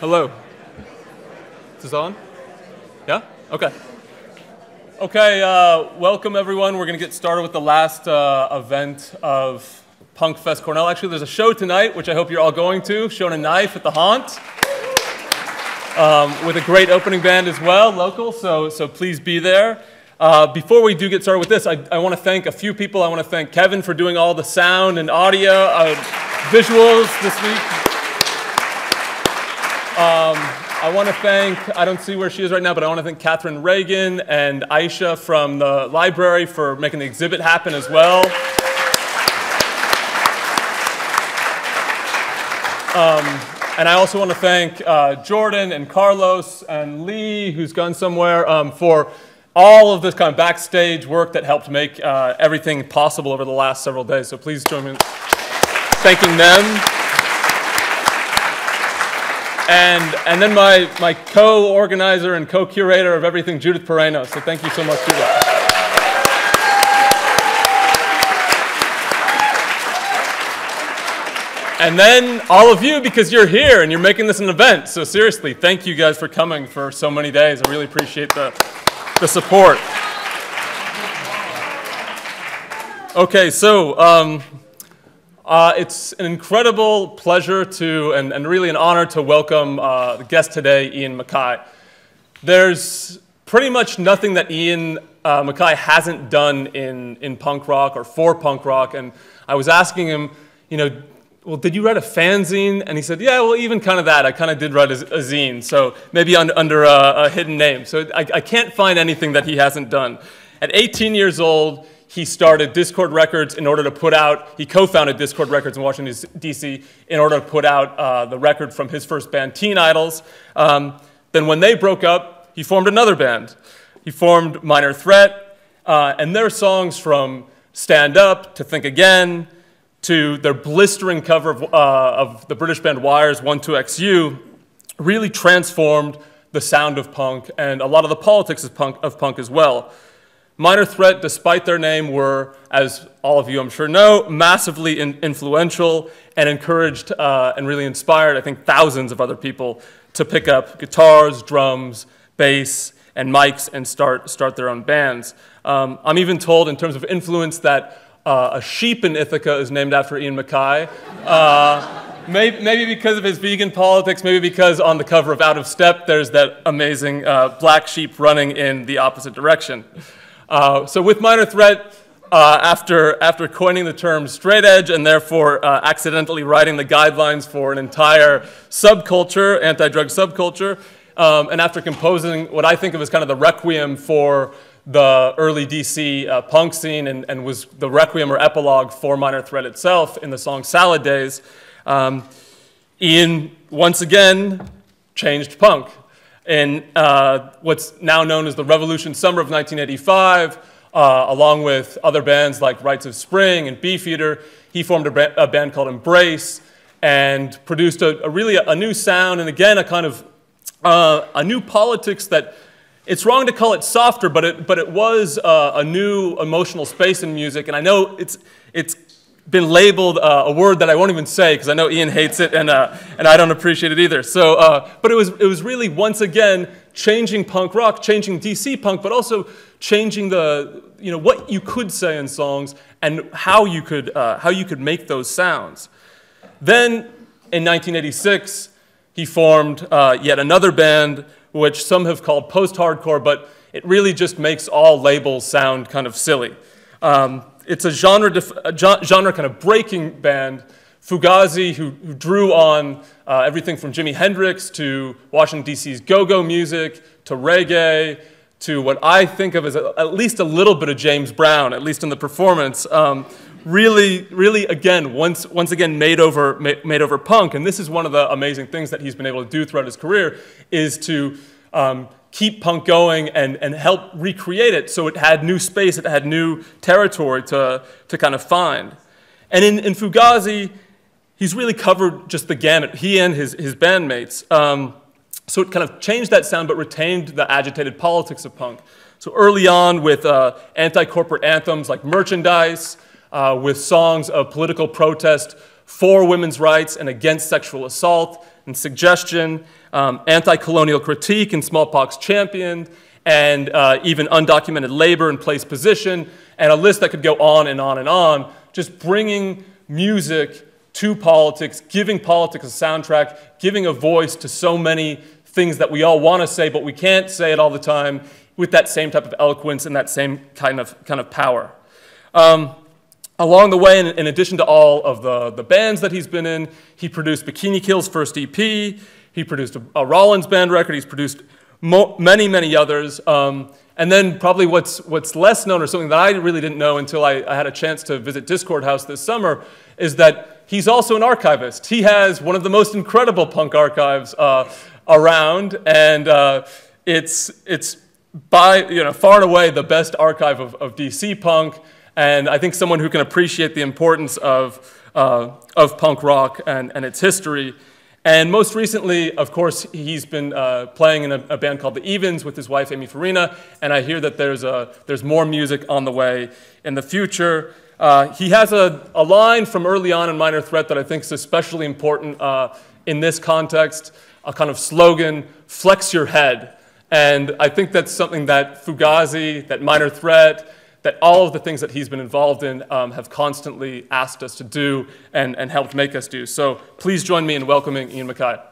Hello. Is this on? Yeah? Okay. Okay, uh, welcome everyone. We're going to get started with the last uh, event of Punk Fest Cornell. Actually, there's a show tonight, which I hope you're all going to, Shonen Knife at the Haunt, um, with a great opening band as well, local, so, so please be there. Uh, before we do get started with this, I, I want to thank a few people. I want to thank Kevin for doing all the sound and audio, uh, visuals this week. Um, I want to thank, I don't see where she is right now, but I want to thank Catherine Reagan and Aisha from the library for making the exhibit happen as well. Um, and I also want to thank uh, Jordan and Carlos and Lee, who's gone somewhere, um, for all of this kind of backstage work that helped make uh, everything possible over the last several days. So please join me in thanking them. And, and then my, my co-organizer and co-curator of everything, Judith Peraino. So thank you so much, Judith. And then all of you, because you're here and you're making this an event. So seriously, thank you guys for coming for so many days. I really appreciate the, the support. Okay, so um, uh, it's an incredible pleasure to, and, and really an honor to welcome uh, the guest today, Ian MacKaye. There's pretty much nothing that Ian uh, MacKaye hasn't done in, in punk rock or for punk rock, and I was asking him, you know, well, did you write a fanzine? And he said, yeah, well, even kind of that. I kind of did write a, a zine, so maybe un, under a, a, hidden name. So I, I can't find anything that he hasn't done. At 18 years old, he started Dischord Records in order to put out, he co-founded Dischord Records in Washington, D.C. in order to put out uh, the record from his first band, Teen Idles. Um, then when they broke up, he formed another band. He formed Minor Threat, uh, and their songs from Stand Up to Think Again, to their blistering cover of, uh, of the British band Wire's 12XU really transformed the sound of punk and a lot of the politics of punk, of punk as well. Minor Threat, despite their name, were, as all of you I'm sure know, massively in influential and encouraged uh, and really inspired, I think, thousands of other people to pick up guitars, drums, bass, and mics and start, start their own bands. Um, I'm even told, in terms of influence, that uh, a sheep in Ithaca is named after Ian MacKaye. Uh, maybe, maybe, because of his vegan politics, maybe because on the cover of Out of Step there's that amazing uh, black sheep running in the opposite direction. Uh, so with Minor Threat, uh, after, after coining the term straight edge and therefore uh, accidentally writing the guidelines for an entire subculture, anti-drug subculture, um, and after composing what I think of as kind of the requiem for the early DC uh, punk scene and, and, was the requiem or epilogue for Minor Threat itself in the song Salad Days. Um, Ian, once again, changed punk. In uh, what's now known as the Revolution Summer of 1985, uh, along with other bands like Rites of Spring and Beefeater, he formed a, ba a band called Embrace and produced a, a really a, a, new sound and again a kind of uh, a new politics that it's wrong to call it softer, but it, but it was uh, a new emotional space in music. And I know it's, it's been labeled uh, a word that I won't even say because I know Ian hates it and, uh, and I don't appreciate it either. So, uh, but it was, it was really, once again, changing punk rock, changing DC punk, but also changing the, you know, what you could say in songs and how you could, uh, how you could make those sounds. Then in 1986, he formed uh, yet another band which some have called post-hardcore, but it really just makes all labels sound kind of silly. Um, it's a genre, a genre kind of breaking band. Fugazi, who, who drew on uh, everything from Jimi Hendrix to Washington, D.C.'s go-go music to reggae to what I think of as a, at least a little bit of James Brown, at least in the performance. Um, really, really, again, once, once again, made over, made over punk. And this is one of the amazing things that he's been able to do throughout his career is to um, keep punk going and, and help recreate it so it had new space, it had new territory to, to kind of find. And in, in Fugazi, he's really covered just the gamut, he and his, his bandmates. Um, so it kind of changed that sound but retained the agitated politics of punk. So early on with uh, anti-corporate anthems like Merchandise, uh, with songs of political protest for women's rights and against sexual assault, and suggestion, um, anti colonial critique and smallpox championed, and uh, even undocumented labor and place position, and a list that could go on and on and on, just bringing music to politics, giving politics a soundtrack, giving a voice to so many things that we all want to say, but we can't say it all the time with that same type of eloquence and that same kind of, kind of power. Um, along the way, in, in, addition to all of the, the bands that he's been in, he produced Bikini Kill's first EP, he produced a, a Rollins band record, he's produced many, many others. Um, and then probably what's, what's less known or something that I really didn't know until I, I had a chance to visit Dischord House this summer is that he's also an archivist. He has one of the most incredible punk archives uh, around, and uh, it's, it's by, you know, far and away the best archive of, of DC punk, and I think someone who can appreciate the importance of, uh, of punk rock and, and its history. And most recently, of course, he's been uh, playing in a, a, band called The Evens with his wife, Amy Farina, and I hear that there's, a, there's more music on the way in the future. Uh, he has a, a line from early on in Minor Threat that I think is especially important uh, in this context, a kind of slogan, flex your head. And I think that's something that Fugazi, that Minor Threat, that all of the things that he's been involved in um, have constantly asked us to do and, and helped make us do. So please join me in welcoming Ian MacKaye.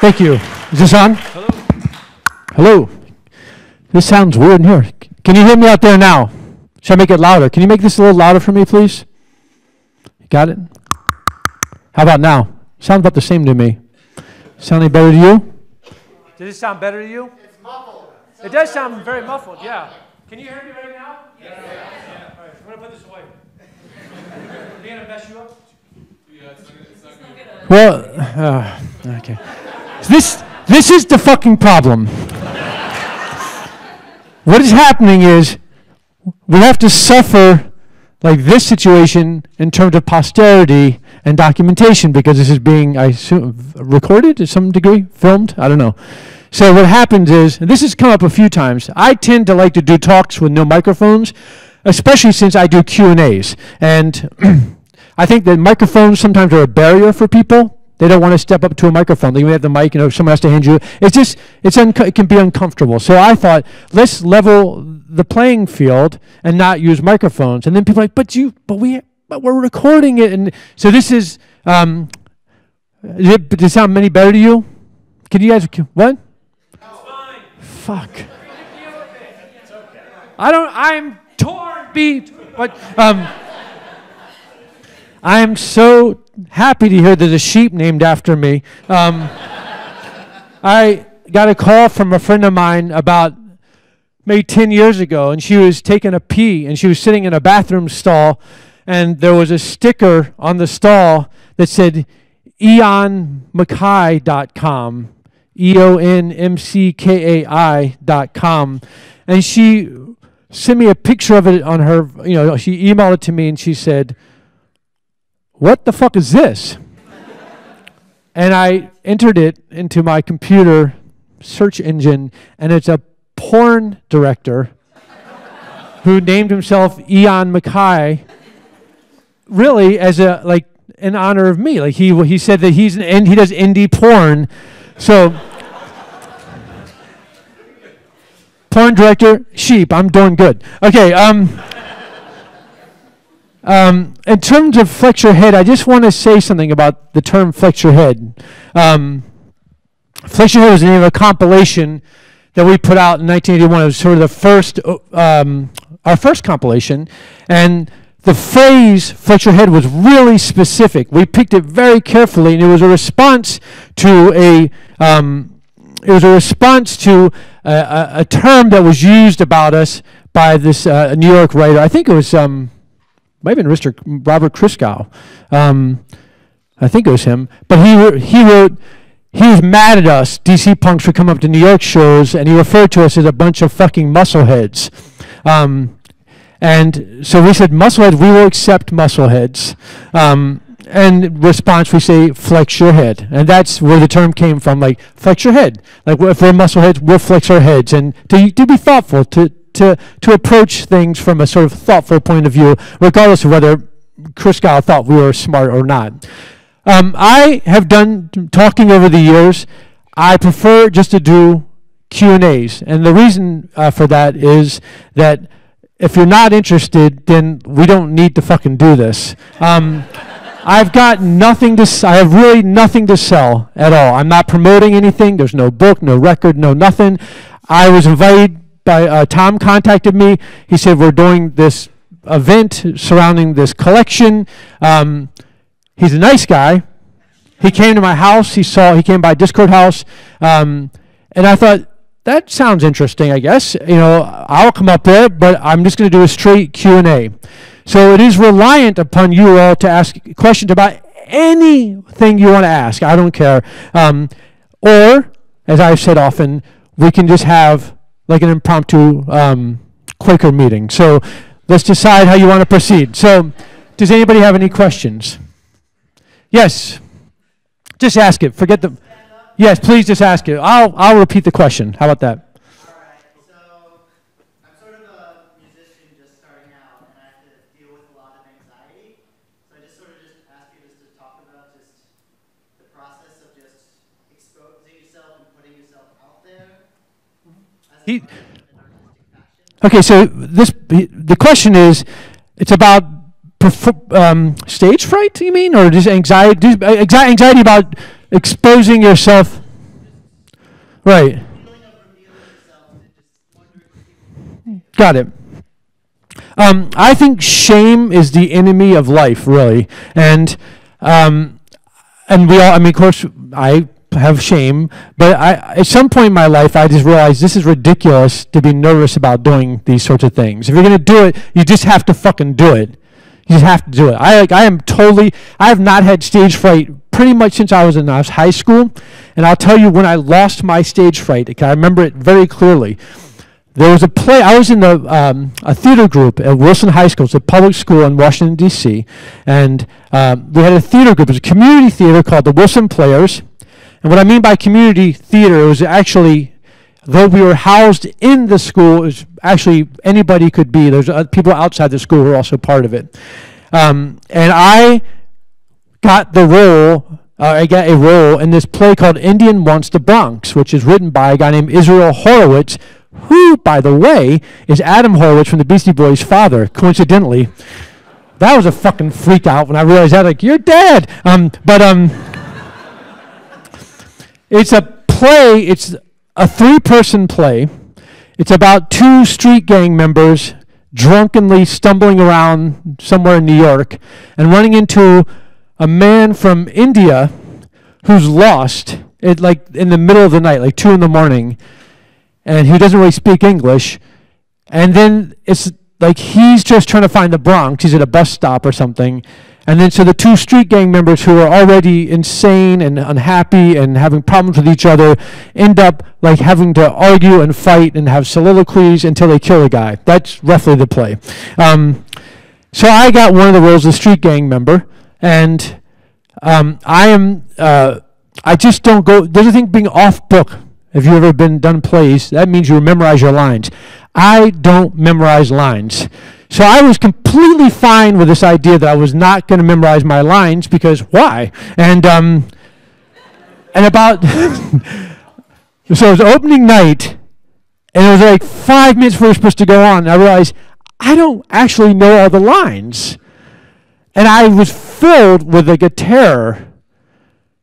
Thank you. Is this on? Hello. Hello. This sounds weird in here. Can you hear me out there now? Should I make it louder? Can you make this a little louder for me, please? You got it? How about now? Sounds about the same to me. Sound any better to you? Does it sound better to you? It's muffled. It does sound very muffled, yeah. Can you hear me right now? Yeah. yeah. yeah. All right, I'm going to put this away. Are going to mess you up? Yeah, it's not, it's not Well, uh, okay. This, this is the fucking problem. what is happening is we have to suffer like this situation in terms of posterity and documentation because this is being, I assume, recorded to some degree, filmed. I don't know. So what happens is, and this has come up a few times. I tend to like to do talks with no microphones, especially since I do Q and A's, and I think that microphones sometimes are a barrier for people they don't want to step up to a microphone. They have the mic, you know, someone has to hand you. It's just, it's it can be uncomfortable. So I thought, let's level the playing field and not use microphones. And then people are like, but you, but we, but we're recording it. And so this is, um, it, does it sound any better to you? Can you guys, what? Fuck. I don't, I'm torn, beat. But, um, I am so happy to hear there's a sheep named after me. Um, I got a call from a friend of mine about maybe 10 years ago, and she was taking a pee, and she was sitting in a bathroom stall, and there was a sticker on the stall that said eonmckai.com, E-O-N-M-C-K-A-I.com, and she sent me a picture of it on her, you know, she emailed it to me, and she said, what the fuck is this? and I entered it into my computer search engine, and it's a porn director who named himself Eon McKai, really as a like in honor of me. Like he he said that he's an and he does indie porn, so. porn director, sheep. I'm doing good. Okay. Um, um, in terms of flex your head, I just want to say something about the term flex your head. Um, flex your head was the name of a compilation that we put out in 1981. It was sort of the first, um, our first compilation, and the phrase flex your head was really specific. We picked it very carefully, and it was a response to a um, it was a response to a, a, a, term that was used about us by this uh, New York writer. I think it was um, might have been. Robert Christgau. Um, I think it was him. But he, he wrote, he was mad at us, DC punks, for coming up to New York shows, and he referred to us as a bunch of fucking muscleheads. Um, and so we said, muscleheads, we will accept muscleheads. Um, and response we say flex your head and that's where the term came from like flex your head like if we're muscleheads, we'll flex our heads and to, to be thoughtful to, to, to approach things from a sort of thoughtful point of view regardless of whether Christgau thought we were smart or not um, i have done talking over the years i prefer just to do q and a's and the reason uh, for that is that if you're not interested then we don't need to fucking do this um, I've got nothing to. I have really nothing to sell at all. I'm not promoting anything. There's no book, no record, no nothing. I was invited by uh, Tom. Contacted me. He said we're doing this event surrounding this collection. Um, he's a nice guy. He came to my house. He saw. He came by Dischord house, um, and I thought that sounds interesting. I guess you know I'll come up there, but I'm just going to do a straight Q and A. So it is reliant upon you all to ask questions about anything you want to ask. I don't care. Um, or, as I've said often, we can just have like an impromptu um, Quaker meeting. So let's decide how you want to proceed. So, does anybody have any questions? Yes. Just ask it. Forget the. Yes, please just ask it. I'll I'll repeat the question. How about that? Alright, so I'm sort of a musician just starting out and I have to deal with a lot of anxiety. So I just sort of just ask you just to talk about just the process of just exposing yourself and putting yourself out there as a He-. Okay, so this the question is, it's about um, stage fright. You mean, or just anxiety? Uh, anxi- anxiety about exposing yourself. Right. Got it. Um, I think shame is the enemy of life, really, and um, and we all. I mean, of course, I have shame, but I, at some point in my life, I just realized this is ridiculous to be nervous about doing these sorts of things. If you're gonna do it, you just have to fucking do it. You just have to do it. I like. I am totally. I have not had stage fright pretty much since I was in I was high school, and I'll tell you when I lost my stage fright. I remember it very clearly. There was a play. I was in the um, a theater group at Wilson High School. It's a public school in Washington D.C. And um, we had a theater group. It was a community theater called the Wilson Players. And what I mean by community theater was actually, though we were housed in the school, was actually anybody could be. There's uh, people outside the school who are also part of it. Um, and I got the role. Uh, I got a role in this play called Indian Wants the Bronx, which is written by a guy named Israel Horovitz, who, by the way, is Adam Horovitz from the Beastie Boys' father, coincidentally. That was a fucking freak out when I realized that. Like, you're dead. Um, but um, it's a play. It's a three-person play. It's about two street gang members drunkenly stumbling around somewhere in New York and running into a man from India who's lost it like in the middle of the night, like two in the morning, and who doesn't really speak English. And then it's like he's just trying to find the Bronx. He's at a bus stop or something. And then so the two street gang members who are already insane and unhappy and having problems with each other end up like having to argue and fight and have soliloquies until they kill a guy. That's roughly the play. Um, so I got one of the roles, the street gang member, and um, I am. Uh, I just don't go. There's a thing being off book. If you've ever been done plays, that means you memorize your lines. I don't memorize lines. So I was completely fine with this idea that I was not going to memorize my lines because why? And um, and about so it was opening night, and it was like five minutes before we were supposed to go on. And I realized I don't actually know all the lines, and I was filled with like a terror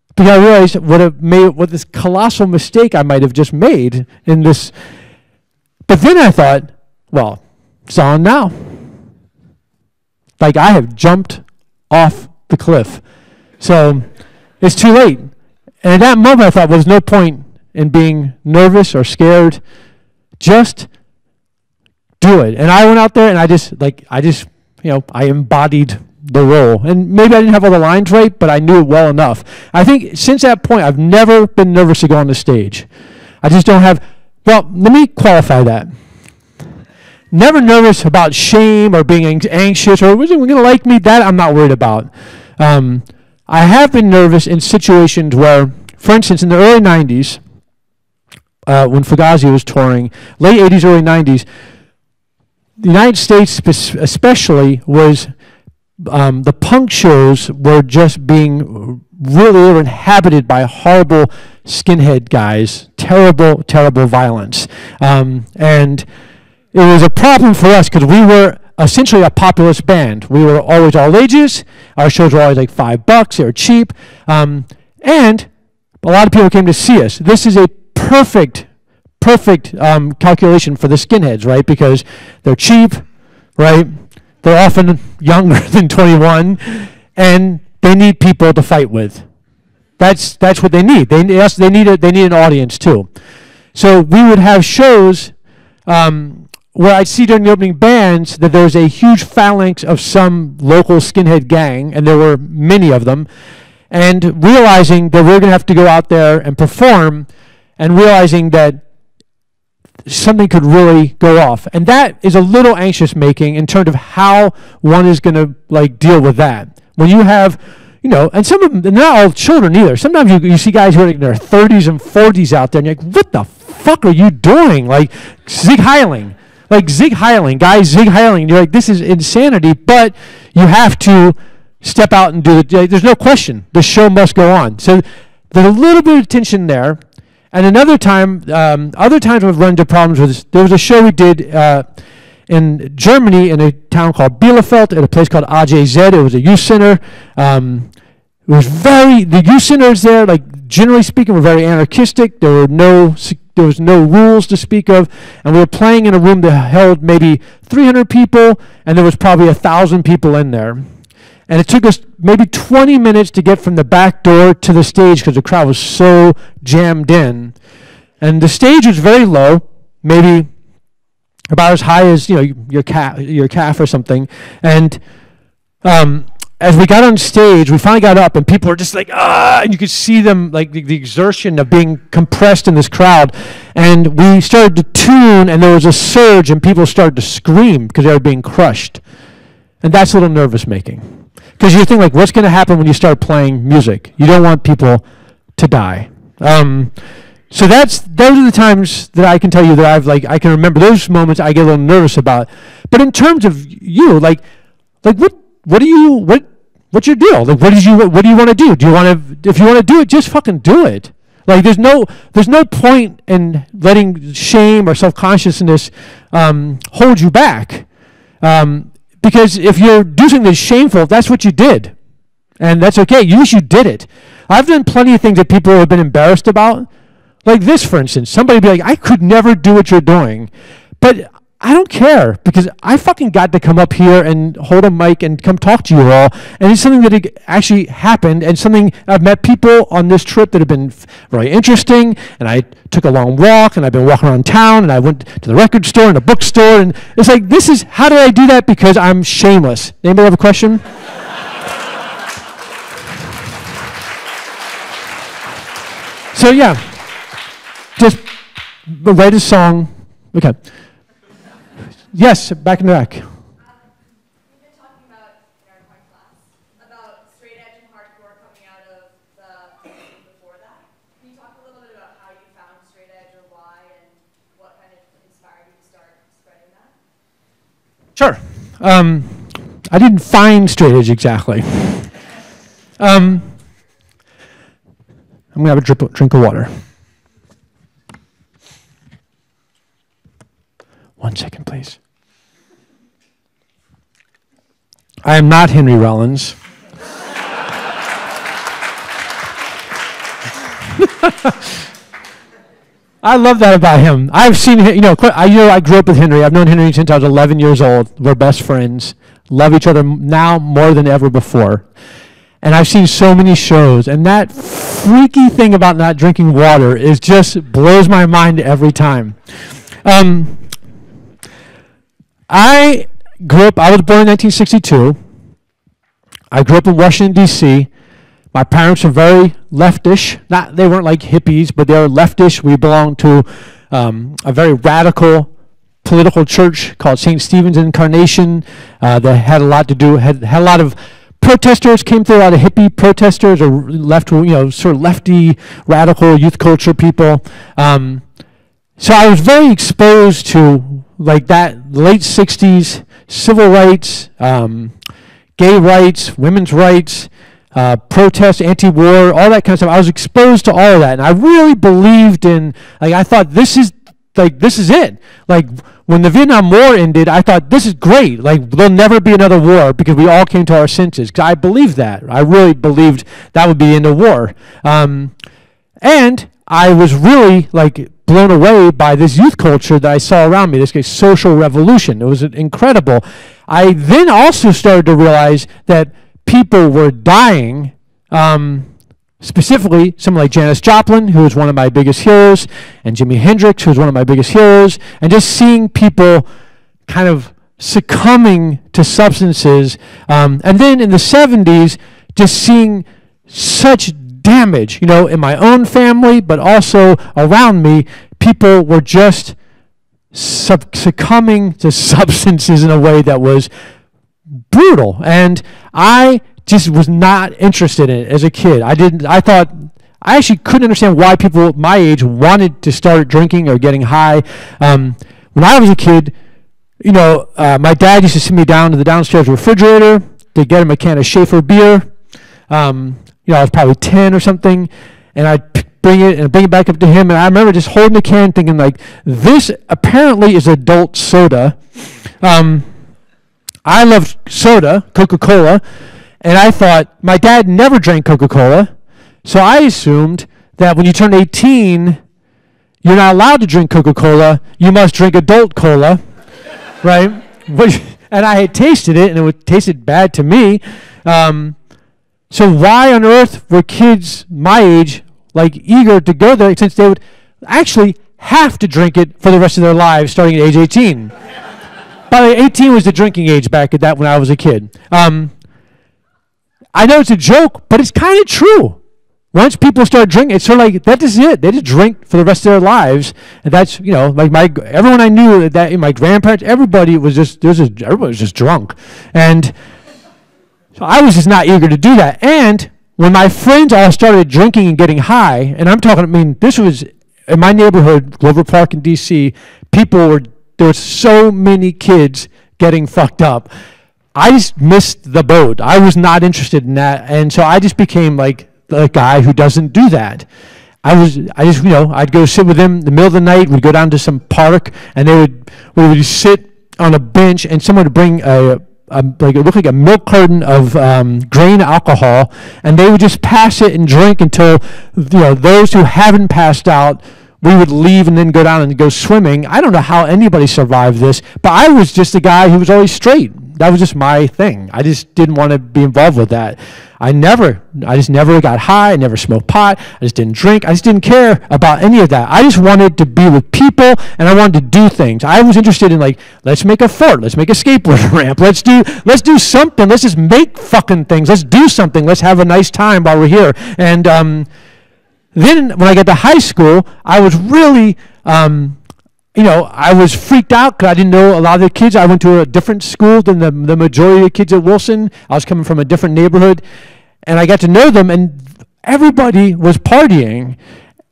because I realized what a made what this colossal mistake I might have just made in this. But then I thought, well, it's on now. Like I have jumped off the cliff. So it's too late. And at that moment I thought, well, there's no point in being nervous or scared. Just do it. And I went out there and I just like I just you know, I embodied the role. And maybe I didn't have all the lines right, but I knew it well enough. I think since that point I've never been nervous to go on the stage. I just don't have well, let me qualify that never nervous about shame or being anxious or was it going to like me? That i'm not worried about. Um, I have been nervous in situations where, for instance, in the early 90s, uh, when Fugazi was touring, late 80s, early 90s, the United States especially was um, the punk shows were just being really were inhabited by horrible skinhead guys, terrible, terrible violence, um, and it was a problem for us because we were essentially a populist band. We were always all ages. Our shows were always like five bucks. They were cheap, um, and a lot of people came to see us. This is a perfect, perfect um, calculation for the skinheads, right? Because they're cheap, right? They're often younger than 21, and they need people to fight with. That's that's what they need. They they need a, they need an audience too. So we would have shows um, where I'd see during the opening bands that there's a huge phalanx of some local skinhead gang, and there were many of them, and realizing that we we're going to have to go out there and perform, and realizing that something could really go off. And that is a little anxious making in terms of how one is going to like deal with that. When you have, you know, and some of them, they're not all children either. Sometimes you, you see guys who are in their 30s and 40s out there, and you're like, what the fuck are you doing? Like Sieg Heiling. Like Sieg Heiling, guys Sieg Heiling. You're like, this is insanity, but you have to step out and do it. There's no question. The show must go on. So there's a little bit of tension there. And another time, um, other times we've run into problems with this. There was a show we did uh, in Germany in a town called Bielefeld at a place called AJZ. It was a youth center. Um, it was very, the youth centers there, like generally speaking, were very anarchistic. There were no, there was no rules to speak of. And we were playing in a room that held maybe 300 people, and there was probably a thousand people in there. And it took us maybe 20 minutes to get from the back door to the stage because the crowd was so jammed in. And the stage was very low, maybe about as high as you know your calf, your calf or something. And um, as we got on stage, we finally got up, and people were just like ah, and you could see them like the, the exertion of being compressed in this crowd. And we started to tune, and there was a surge, and people started to scream because they were being crushed. And that's a little nervous making. Because you think like, what's going to happen when you start playing music? You don't want people to die. Um, so that's those are the times that I can tell you that I've like I can remember those moments I get a little nervous about. But in terms of you, like, like what what do you what what's your deal? Like, what did you what do you want to do? Do you want to if you want to do it, just fucking do it. Like, there's no there's no point in letting shame or self consciousness um, hold you back. Um, because if you're doing something shameful, that's what you did. And that's okay. You wish you did it. I've done plenty of things that people have been embarrassed about. Like this, for instance. Somebody be like, I could never do what you're doing. But I don't care because I fucking got to come up here and hold a mic and come talk to you all. And it's something that actually happened and something I've met people on this trip that have been really interesting. And I took a long walk and I've been walking around town and I went to the record store and a bookstore. And it's like, this is, how did I do that? Because I'm shameless. Anybody have a question? so yeah, just write a song. Okay. Yes, back in our quint about straight edge and hardcore coming out of the back. Sure. Um, I didn't find straight edge exactly. Um, I'm going to have a drip, drink of water. One second, please. I am not Henry Rollins. I love that about him. I've seen him, you know, I you know I grew up with Henry. I've known Henry since I was 11 years old. We're best friends. Love each other now more than ever before. And I've seen so many shows, and that freaky thing about not drinking water is just blows my mind every time. Um, I grew up, I was born in 1962. I grew up in Washington, D.C. My parents were very leftish. Not they weren't like hippies, but they were leftish. We belonged to um, a very radical political church called St. Stephen's Incarnation uh, that had a lot to do had had a lot of protesters came through a lot of hippie protesters or left, you know, sort of lefty, radical youth culture people. Um, so I was very exposed to like that late '60s civil rights, um, gay rights, women's rights, uh, protests, anti-war, all that kind of stuff. I was exposed to all of that, and I really believed in. Like I thought this is like this is it. Like when the Vietnam War ended, I thought this is great. Like there'll never be another war because we all came to our senses. Because I believed that. I really believed that would be in the end of war. Um, and I was really like blown away by this youth culture that I saw around me, this social revolution. It was incredible. I then also started to realize that people were dying. Um, specifically, someone like Janis Joplin, who was one of my biggest heroes, and Jimi Hendrix, who was one of my biggest heroes, and just seeing people kind of succumbing to substances. Um, and then in the 70s, just seeing such damage, you know, in my own family, but also around me. People were just succumbing to substances in a way that was brutal. And I just was not interested in it as a kid. I didn't, I thought, I actually couldn't understand why people my age wanted to start drinking or getting high. Um, when I was a kid, you know, uh, my dad used to send me down to the downstairs refrigerator to get him a can of Schaefer beer. Um, you know, I was probably 10 or something, and I'd bring it and bring it back up to him. And I remember just holding the can thinking, like, this apparently is adult soda. Um, I loved soda, Coca Cola, and I thought my dad never drank Coca Cola, so I assumed that when you turn 18, you're not allowed to drink Coca Cola, you must drink adult cola, right? and I had tasted it, and it tasted bad to me. Um, so why on earth were kids my age like eager to go there since they would actually have to drink it for the rest of their lives starting at age 18? By the way, 18 was the drinking age back at that when I was a kid. Um, I know it's a joke, but it's kind of true. Once people start drinking, it's sort of like that is it. They just drink for the rest of their lives, and that's you know like my everyone I knew that my grandparents, everybody was just there's just everybody was just drunk, and so I was just not eager to do that. And when my friends all started drinking and getting high, and I'm talking, I mean, this was in my neighborhood, Glover Park in D.C., people were, there were so many kids getting fucked up. I just missed the boat. I was not interested in that. And so I just became like the guy who doesn't do that. I was, I just, you know, I'd go sit with them in the middle of the night. We'd go down to some park, and they would, we would sit on a bench, and someone would bring a, like it looked like a milk carton of um, grain alcohol, and they would just pass it and drink until you know those who haven't passed out. We would leave and then go down and go swimming. I don't know how anybody survived this, but I was just a guy who was always straight that was just my thing. I just didn't want to be involved with that. I never, I just never got high. I never smoked pot. I just didn't drink. I just didn't care about any of that. I just wanted to be with people and I wanted to do things. I was interested in like, let's make a fort. Let's make a skateboard ramp. Let's do, let's do something. Let's just make fucking things. Let's do something. Let's have a nice time while we're here. And um, then when I got to high school, I was really, um, you know, I was freaked out because I didn't know a lot of the kids. I went to a different school than the, the majority of the kids at Wilson. I was coming from a different neighborhood. And I got to know them, and everybody was partying.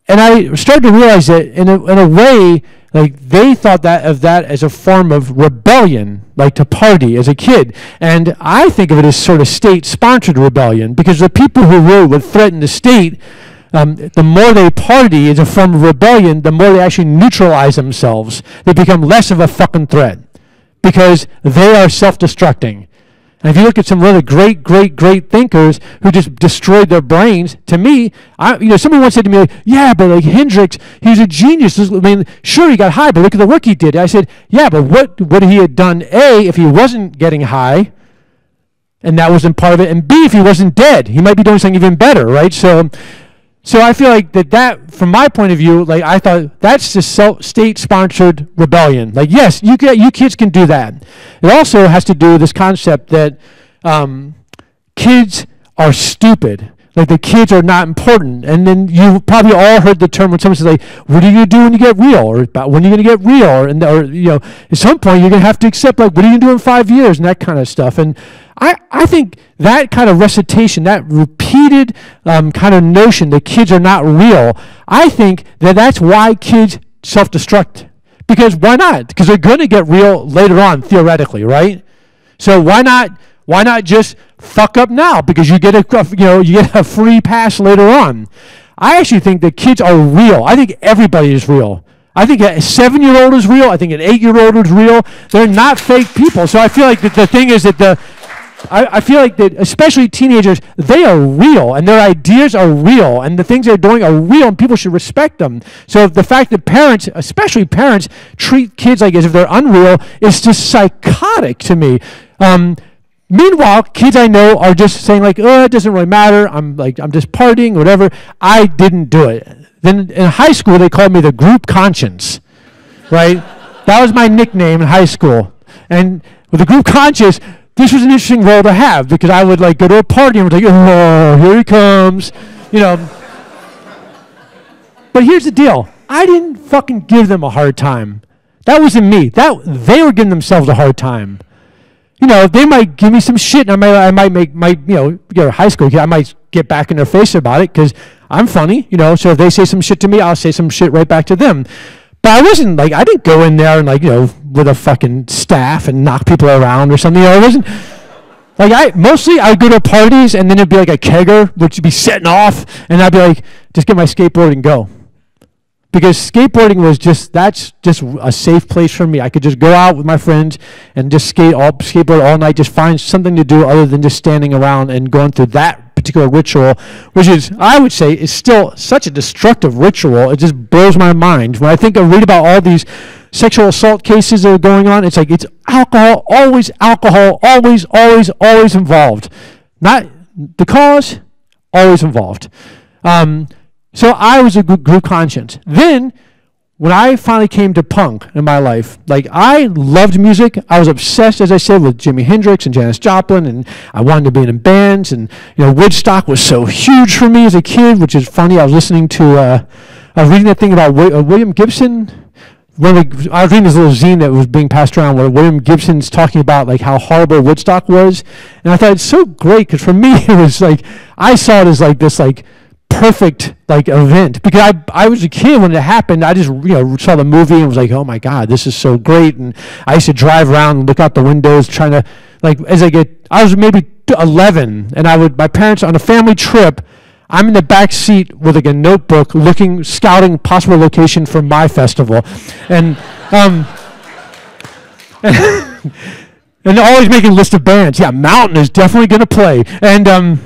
And I started to realize that in a, in a way, like they thought that of that as a form of rebellion, like to party as a kid. And I think of it as sort of state sponsored rebellion because the people who really would threaten the state um, the more they party as a form of rebellion, the more they actually neutralize themselves. They become less of a fucking threat because they are self-destructing. And if you look at some really great, great, great thinkers who just destroyed their brains, to me, I, you know, someone once said to me, like, "Yeah, but like Hendrix, he's a genius. I mean, sure, he got high, but look at the work he did." I said, "Yeah, but what would he have done? A, if he wasn't getting high, and that wasn't part of it, and B, if he wasn't dead, he might be doing something even better, right?" So, so I feel like that that from my point of view, like I thought that's just state-sponsored rebellion. Like yes, you can, you kids can do that. It also has to do with this concept that um, kids are stupid. Like the kids are not important. And then you probably all heard the term when someone says like, "What are you gonna do when you get real?" or about when are you gonna get real? Or, and or you know, at some point you're gonna have to accept like, "What are you gonna do in five years?" and that kind of stuff. And I, I think that kind of recitation, that repeated um, kind of notion that kids are not real, I think that that's why kids self destruct. Because why not? Because they're going to get real later on, theoretically, right? So why not? Why not just fuck up now? Because you get a you know you get a free pass later on. I actually think that kids are real. I think everybody is real. I think a seven year old is real. I think an eight year old is real. They're not fake people. So I feel like that the thing is that the I, I, feel like that especially teenagers, they are real and their ideas are real and the things they're doing are real and people should respect them. So the fact that parents, especially parents, treat kids like as if they're unreal is just psychotic to me. Um, Meanwhile, kids I know are just saying like, "Oh, it doesn't really matter. I'm like, I'm just partying, whatever." I didn't do it. Then in high school, they called me the group conscience, right? that was my nickname in high school. And with the group conscience, this was an interesting role to have because I would like go to a party and be like, "Oh, here he comes," you know. but here's the deal: I didn't fucking give them a hard time. That wasn't me. That they were giving themselves a hard time you know, they might give me some shit, and I might, I might make, my, you know, you're a high school kid, I might get back in their face about it because I'm funny, you know. So if they say some shit to me, I'll say some shit right back to them. But I wasn't like, I didn't go in there and like, you know, with a fucking staff and knock people around or something. You know, it wasn't. Like I mostly I'd go to parties and then it'd be like a kegger, which would be setting off, and I'd be like, just get my skateboard and go because skateboarding was just that's just a safe place for me. I could just go out with my friends and just skate all skateboard all night, just find something to do other than just standing around and going through that particular ritual, which is I would say is still such a destructive ritual. It just blows my mind when I think I read about all these sexual assault cases that are going on. It's like it's alcohol, always alcohol, always, always, always involved. Not the cause, always involved. Um, so I was a group conscience. Then, when I finally came to punk in my life, like I loved music. I was obsessed, as I said, with Jimi Hendrix and Janis Joplin, and I wanted to be in bands. And you know, Woodstock was so huge for me as a kid, which is funny. I was listening to, uh, I was reading that thing about uh, William Gibson. When I was reading this little zine that was being passed around where William Gibson's talking about like how horrible Woodstock was, and I thought it's so great because for me it was like I saw it as like this like perfect like event because I I was a kid when it happened. I just you know saw the movie and was like, oh my god, this is so great. And I used to drive around and look out the windows trying to like as I get I was maybe 11 and I would my parents on a family trip. I'm in the back seat with like a notebook looking scouting possible location for my festival, and um. and always making a list of bands. Yeah, Mountain is definitely going to play. And um,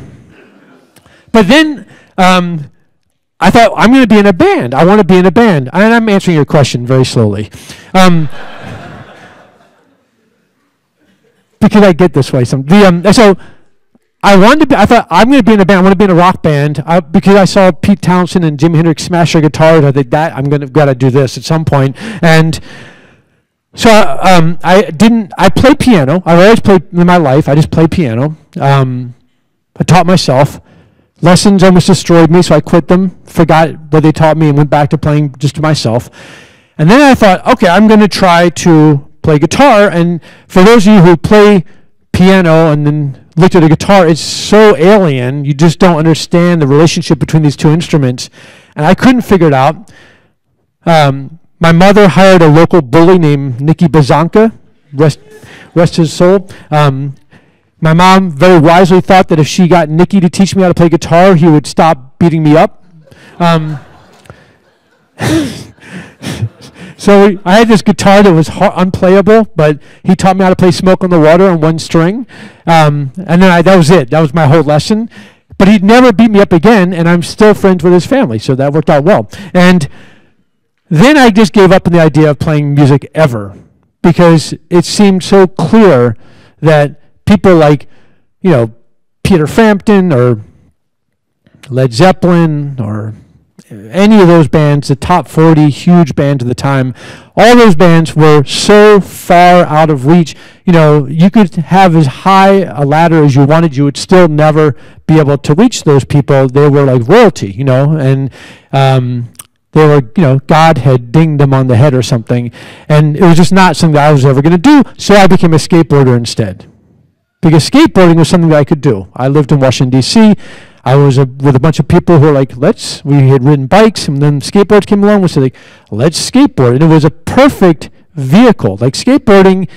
but then um, I thought, I'm going to be in a band. I want to be in a band. And I'm answering your question very slowly. Um, because I get this way. Some, the, um, so I wanted to be, I thought, I'm going to be in a band. I want to be in a rock band. I, because I saw Pete Townshend and Jimi Hendrix smash their guitars. I think that I'm going to got to do this at some point. And so um, I didn't, I play piano. I've always played in my life. I just play piano. Um, I taught myself. Lessons almost destroyed me, so I quit them, forgot what they taught me, and went back to playing just to myself. And then I thought, okay, I'm going to try to play guitar. And for those of you who play piano and then looked at a guitar, it's so alien. You just don't understand the relationship between these two instruments. And I couldn't figure it out. Um, my mother hired a local bully named Nikki Bazanka, rest, rest his soul. Um, my mom very wisely thought that if she got Nicky to teach me how to play guitar, he would stop beating me up. Um, so I had this guitar that was unplayable, but he taught me how to play "Smoke on the Water" on one string, um, and then I, that was it. That was my whole lesson. But he'd never beat me up again, and I'm still friends with his family, so that worked out well. And then I just gave up on the idea of playing music ever because it seemed so clear that people like, you know, Peter Frampton or Led Zeppelin or any of those bands, the top 40 huge bands of the time, all those bands were so far out of reach. You know, you could have as high a ladder as you wanted, you would still never be able to reach those people. They were like royalty, you know, and um, they were, you know, God had dinged them on the head or something. And it was just not something that I was ever going to do, so I became a skateboarder instead. Because skateboarding was something that I could do. I lived in Washington D.C. I was a, with a bunch of people who were like, let's. We had ridden bikes, and then skateboards came along. We said, like, let's skateboard, and it was a perfect vehicle. Like skateboarding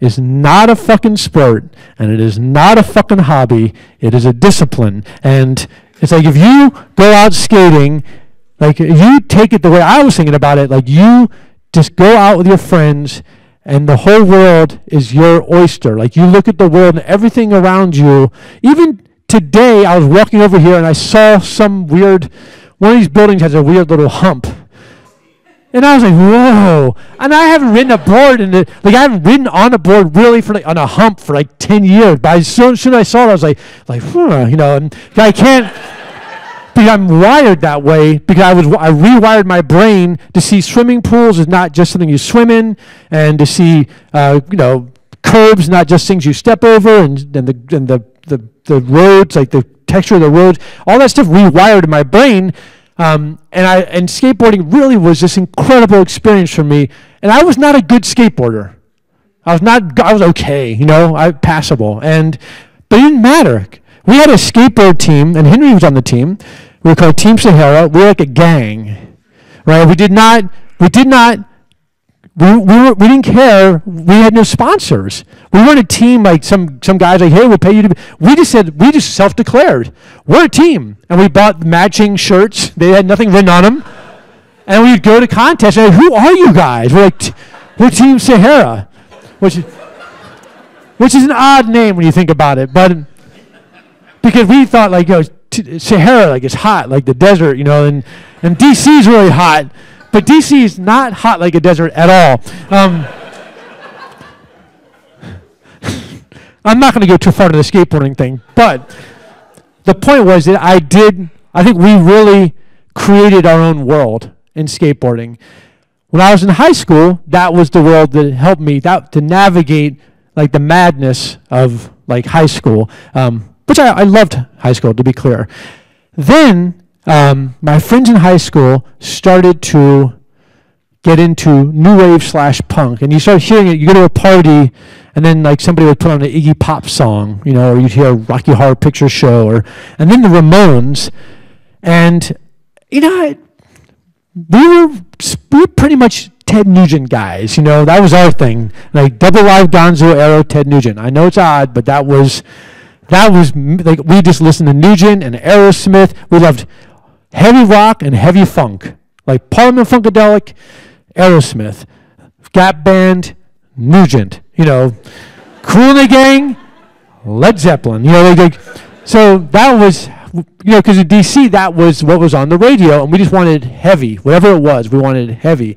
is not a fucking sport, and it is not a fucking hobby. It is a discipline, and it's like if you go out skating, like you take it the way I was thinking about it, like you just go out with your friends and the whole world is your oyster. Like you look at the world and everything around you. Even today, I was walking over here and I saw some weird, one of these buildings has a weird little hump. And I was like, whoa. And I haven't ridden a board in the, like I haven't ridden on a board really for like, on a hump for like 10 years. But as soon, as I saw it, I was like, like, you know, and I can't, because I'm wired that way because I was I rewired my brain to see swimming pools is not just something you swim in, and to see uh, you know curbs not just things you step over, and, and the and the, the the roads like the texture of the roads, all that stuff rewired in my brain. Um, and I and skateboarding really was this incredible experience for me. And I was not a good skateboarder. I was not. I was okay, you know, I passable, and but it didn't matter we had a skateboard team, and Henry was on the team. We were called Team Sahara. We were like a gang, right? We did not, we did not, we, we, were, we didn't care. We had no sponsors. We weren't a team like some, some guys like, hey, we'll pay you to. Be. We just said, we just self declared, we're a team. And we bought matching shirts. They had nothing written on them. And we'd go to contests and like, who are you guys? We're like, we're Team Sahara, which, which is an odd name when you think about it. But because we thought like you know Sahara like it's hot like the desert you know and and DC is really hot but DC is not hot like a desert at all. Um, I'm not going to go too far to the skateboarding thing, but the point was that I did. I think we really created our own world in skateboarding. When I was in high school, that was the world that helped me that to navigate like the madness of like high school. Um, which I, I loved high school, to be clear. Then um, my friends in high school started to get into new wave slash punk, and you start hearing it. You go to a party, and then like somebody would put on an Iggy Pop song, you know, or you'd hear a Rocky Horror Picture Show, or and then the Ramones, and you know, I, we were we were pretty much Ted Nugent guys. You know, that was our thing, like double live Gonzo Arrow Ted Nugent. I know it's odd, but that was that was like we just listened to Nugent and Aerosmith. We loved heavy rock and heavy funk, like Parliament Funkadelic, Aerosmith, Gap Band, Nugent. You know, and the Gang, Led Zeppelin. You know, like, like so that was you know because in DC that was what was on the radio, and we just wanted heavy, whatever it was. We wanted heavy.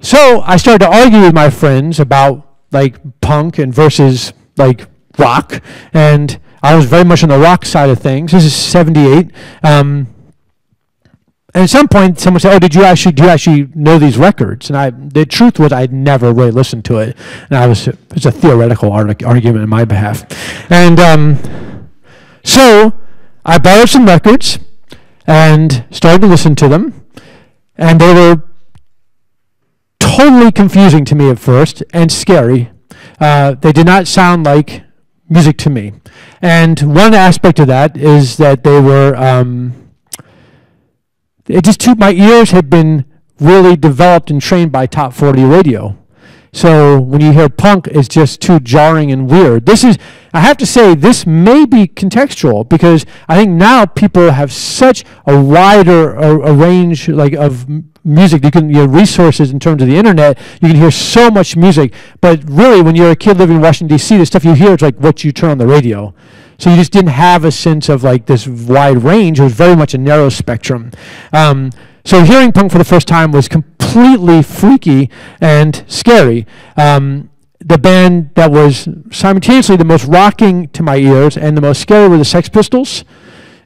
So I started to argue with my friends about like punk and versus like rock, and I was very much on the rock side of things. This is '78. Um, and at some point, someone said, "Oh, did you actually do you actually know these records?" And I, the truth was, I'd never really listened to it, and I was it was a theoretical argument in my behalf. And um, so I borrowed some records and started to listen to them, and they were totally confusing to me at first and scary. Uh, they did not sound like music to me. And one aspect of that is that they were, um, it just too, my ears had been really developed and trained by top 40 radio. So when you hear punk, it's just too jarring and weird. This is, I have to say, this may be contextual because I think now people have such a wider a, a range like of music. You can, you resources in terms of the internet. You can hear so much music. But really, when you're a kid living in Washington, D.C., the stuff you hear is like what you turn on the radio. So you just didn't have a sense of like this wide range. It was very much a narrow spectrum. Um, so hearing punk for the first time was completely freaky and scary. Um, the band that was simultaneously the most rocking to my ears and the most scary were the Sex Pistols,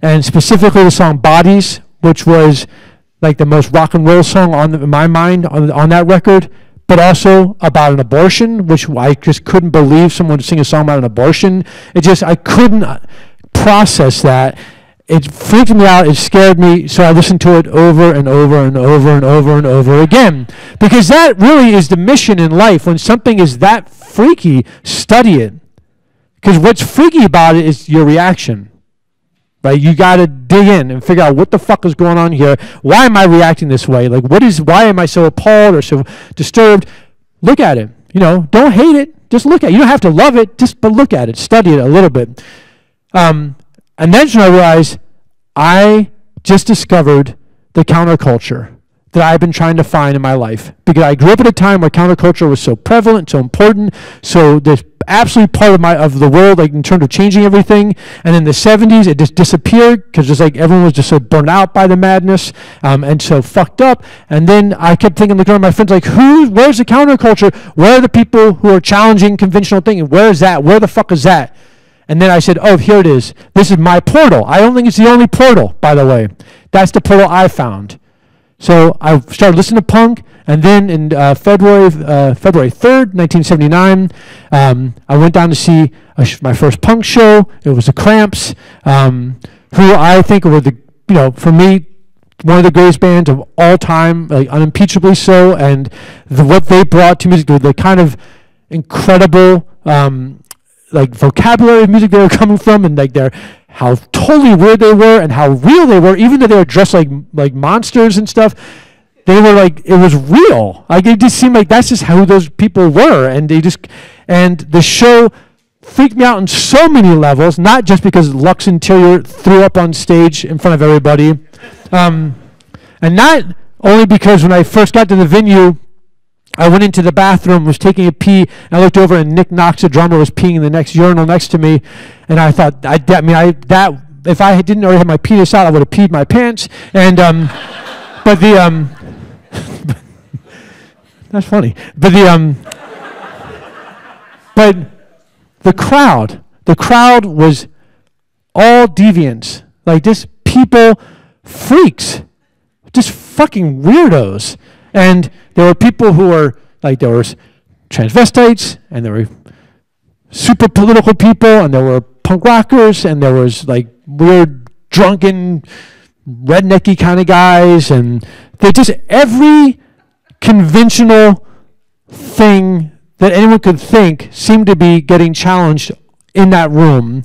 and specifically the song "Bodies," which was like the most rock and roll song on the, in my mind on, on that record. But also about an abortion, which I just couldn't believe someone would sing a song about an abortion. It just I couldn't process that it freaked me out. It scared me. So I listened to it over and over and over and over and over again. Because that really is the mission in life. When something is that freaky, study it. Because what's freaky about it is your reaction. Right? You got to dig in and figure out what the fuck is going on here. Why am I reacting this way? Like, what is, why am I so appalled or so disturbed? Look at it. You know, don't hate it. Just look at it. You don't have to love it, just, but look at it. Study it a little bit. Um, and then I realized I just discovered the counterculture that I've been trying to find in my life. Because I grew up at a time where counterculture was so prevalent, so important, so this absolutely part of my of the world, like in terms of changing everything. And in the 70s, it just disappeared because just like everyone was just so burnt out by the madness um, and so fucked up. And then I kept thinking, looking around my friends, like, who? Where's the counterculture? Where are the people who are challenging conventional thinking? Where is that? Where the fuck is that? And then I said, oh, here it is. This is my portal. I don't think it's the only portal, by the way. That's the portal I found. So I started listening to punk, and then in uh, February uh, February third, nineteen seventy nine, um, I went down to see sh- my first punk show. It was the Cramps, um, who I think were the you know for me one of the greatest bands of all time, like unimpeachably so, and the, what they brought to music, the kind of incredible um, like vocabulary of music they were coming from, and like their how totally weird they were and how real they were, even though they were dressed like like monsters and stuff. They were like it was real. Like it just seemed like that's just how those people were, and they just and the show freaked me out on so many levels. Not just because Lux Interior threw up on stage in front of everybody, um, and not only because when I first got to the venue, I went into the bathroom, was taking a pee, and I looked over, and Nick Knox, the drummer, was peeing in the next urinal next to me, and I thought, I, I mean, I that if I didn't already have my penis out, I would have peed my pants, and um, but the um, that's funny, but the um, but the crowd, the crowd was all deviants, like just people, freaks, just fucking weirdos. And there were people who were like there was transvestites and there were super political people and there were punk rockers and there was like weird drunken rednecky kind of guys and they just every conventional thing that anyone could think seemed to be getting challenged in that room.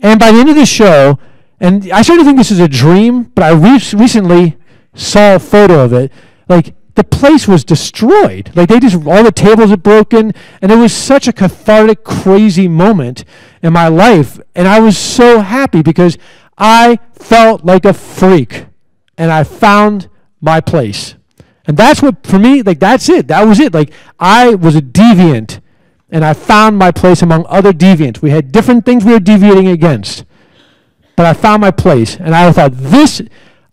And by the end of the show, and I started to think this is a dream, but I re- recently saw a photo of it. Like the place was destroyed. Like they just all the tables had broken, and it was such a cathartic, crazy moment in my life, and I was so happy because I felt like a freak, and I found my place. And that's what for me, like that's it. That was it. Like I was a deviant, and I found my place among other deviants. We had different things we were deviating against, but I found my place, and I thought this,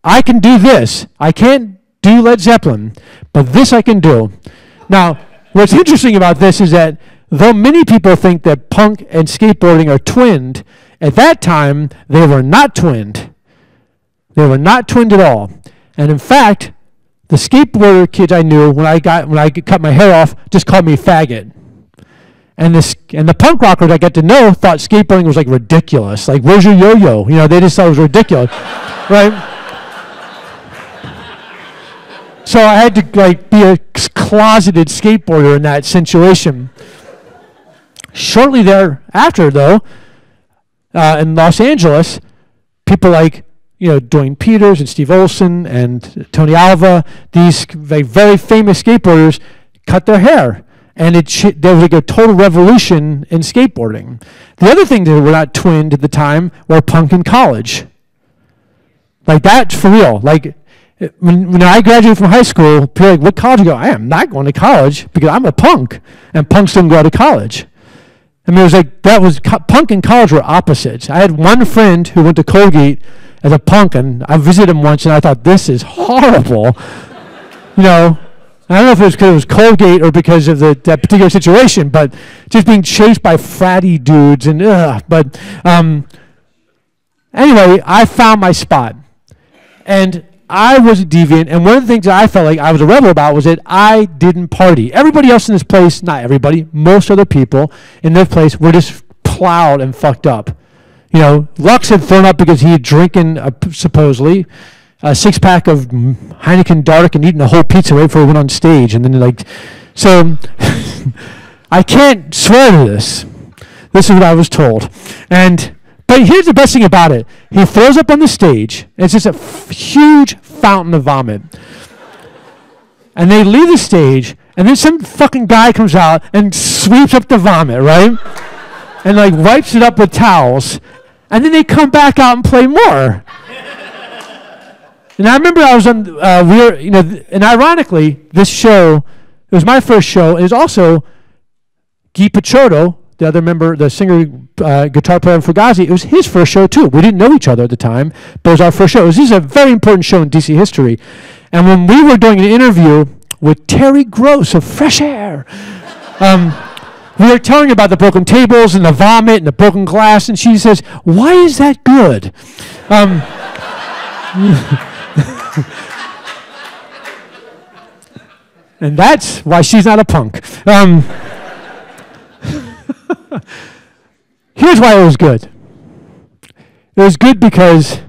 I can do this. I can't do Led Zeppelin, but this I can do. Now, what's interesting about this is that though many people think that punk and skateboarding are twinned, at that time they were not twinned. They were not twinned at all. And in fact, the skateboarder kids I knew when I got when I cut my hair off just called me faggot. And this and the punk rockers I got to know thought skateboarding was like ridiculous. Like, where's your yo-yo? You know, they just thought it was ridiculous, right? So I had to like be a closeted skateboarder in that situation. Shortly thereafter, though, uh, in Los Angeles, people like you know Duane Peters and Steve Olson and Tony Alva, these very, very famous skateboarders, cut their hair, and it sh- there was like a total revolution in skateboarding. The other thing that were not twinned at the time were punk in college. Like that for real. Like when, when I graduated from high school, people like, what college you go? I am not going to college because I'm a punk, and punks don't go to college. I mean, it was like, that was, punk and college were opposites. I had one friend who went to Colgate as a punk, and I visited him once, and I thought, this is horrible. you know, I don't know if it was because it was Colgate or because of the, that particular situation, but just being chased by fratty dudes and ugh. But um, anyway, I found my spot. And I was a deviant, and one of the things that I felt like I was a rebel about was that I didn't party. Everybody else in this place, not everybody, most other people in this place were just plowed and fucked up. You know, Lux had thrown up because he had drinking, uh, supposedly, a six pack of Heineken Dark and eaten a whole pizza right before he went on stage. And then, like, so I can't swear to this. This is what I was told. And but here's the best thing about it. He throws up on the stage. It's just a huge fountain of vomit. and they leave the stage, and then some fucking guy comes out and sweeps up the vomit, right? and like wipes it up with towels. And then they come back out and play more. and I remember I was on, uh, we were, you know, and ironically, this show, it was my first show. Was also Guy Picciotto, the other member, the singer, uh, guitar player in Fugazi, it was his first show too. We didn't know each other at the time, but it was our first show. This is a very important show in DC history. And when we were doing an interview with Terry Gross of Fresh Air, um, we were telling about the broken tables and the vomit and the broken glass, and she says, "Why is that good?" Um, and that's why she's not a punk. Um, here's why it was good. It was good because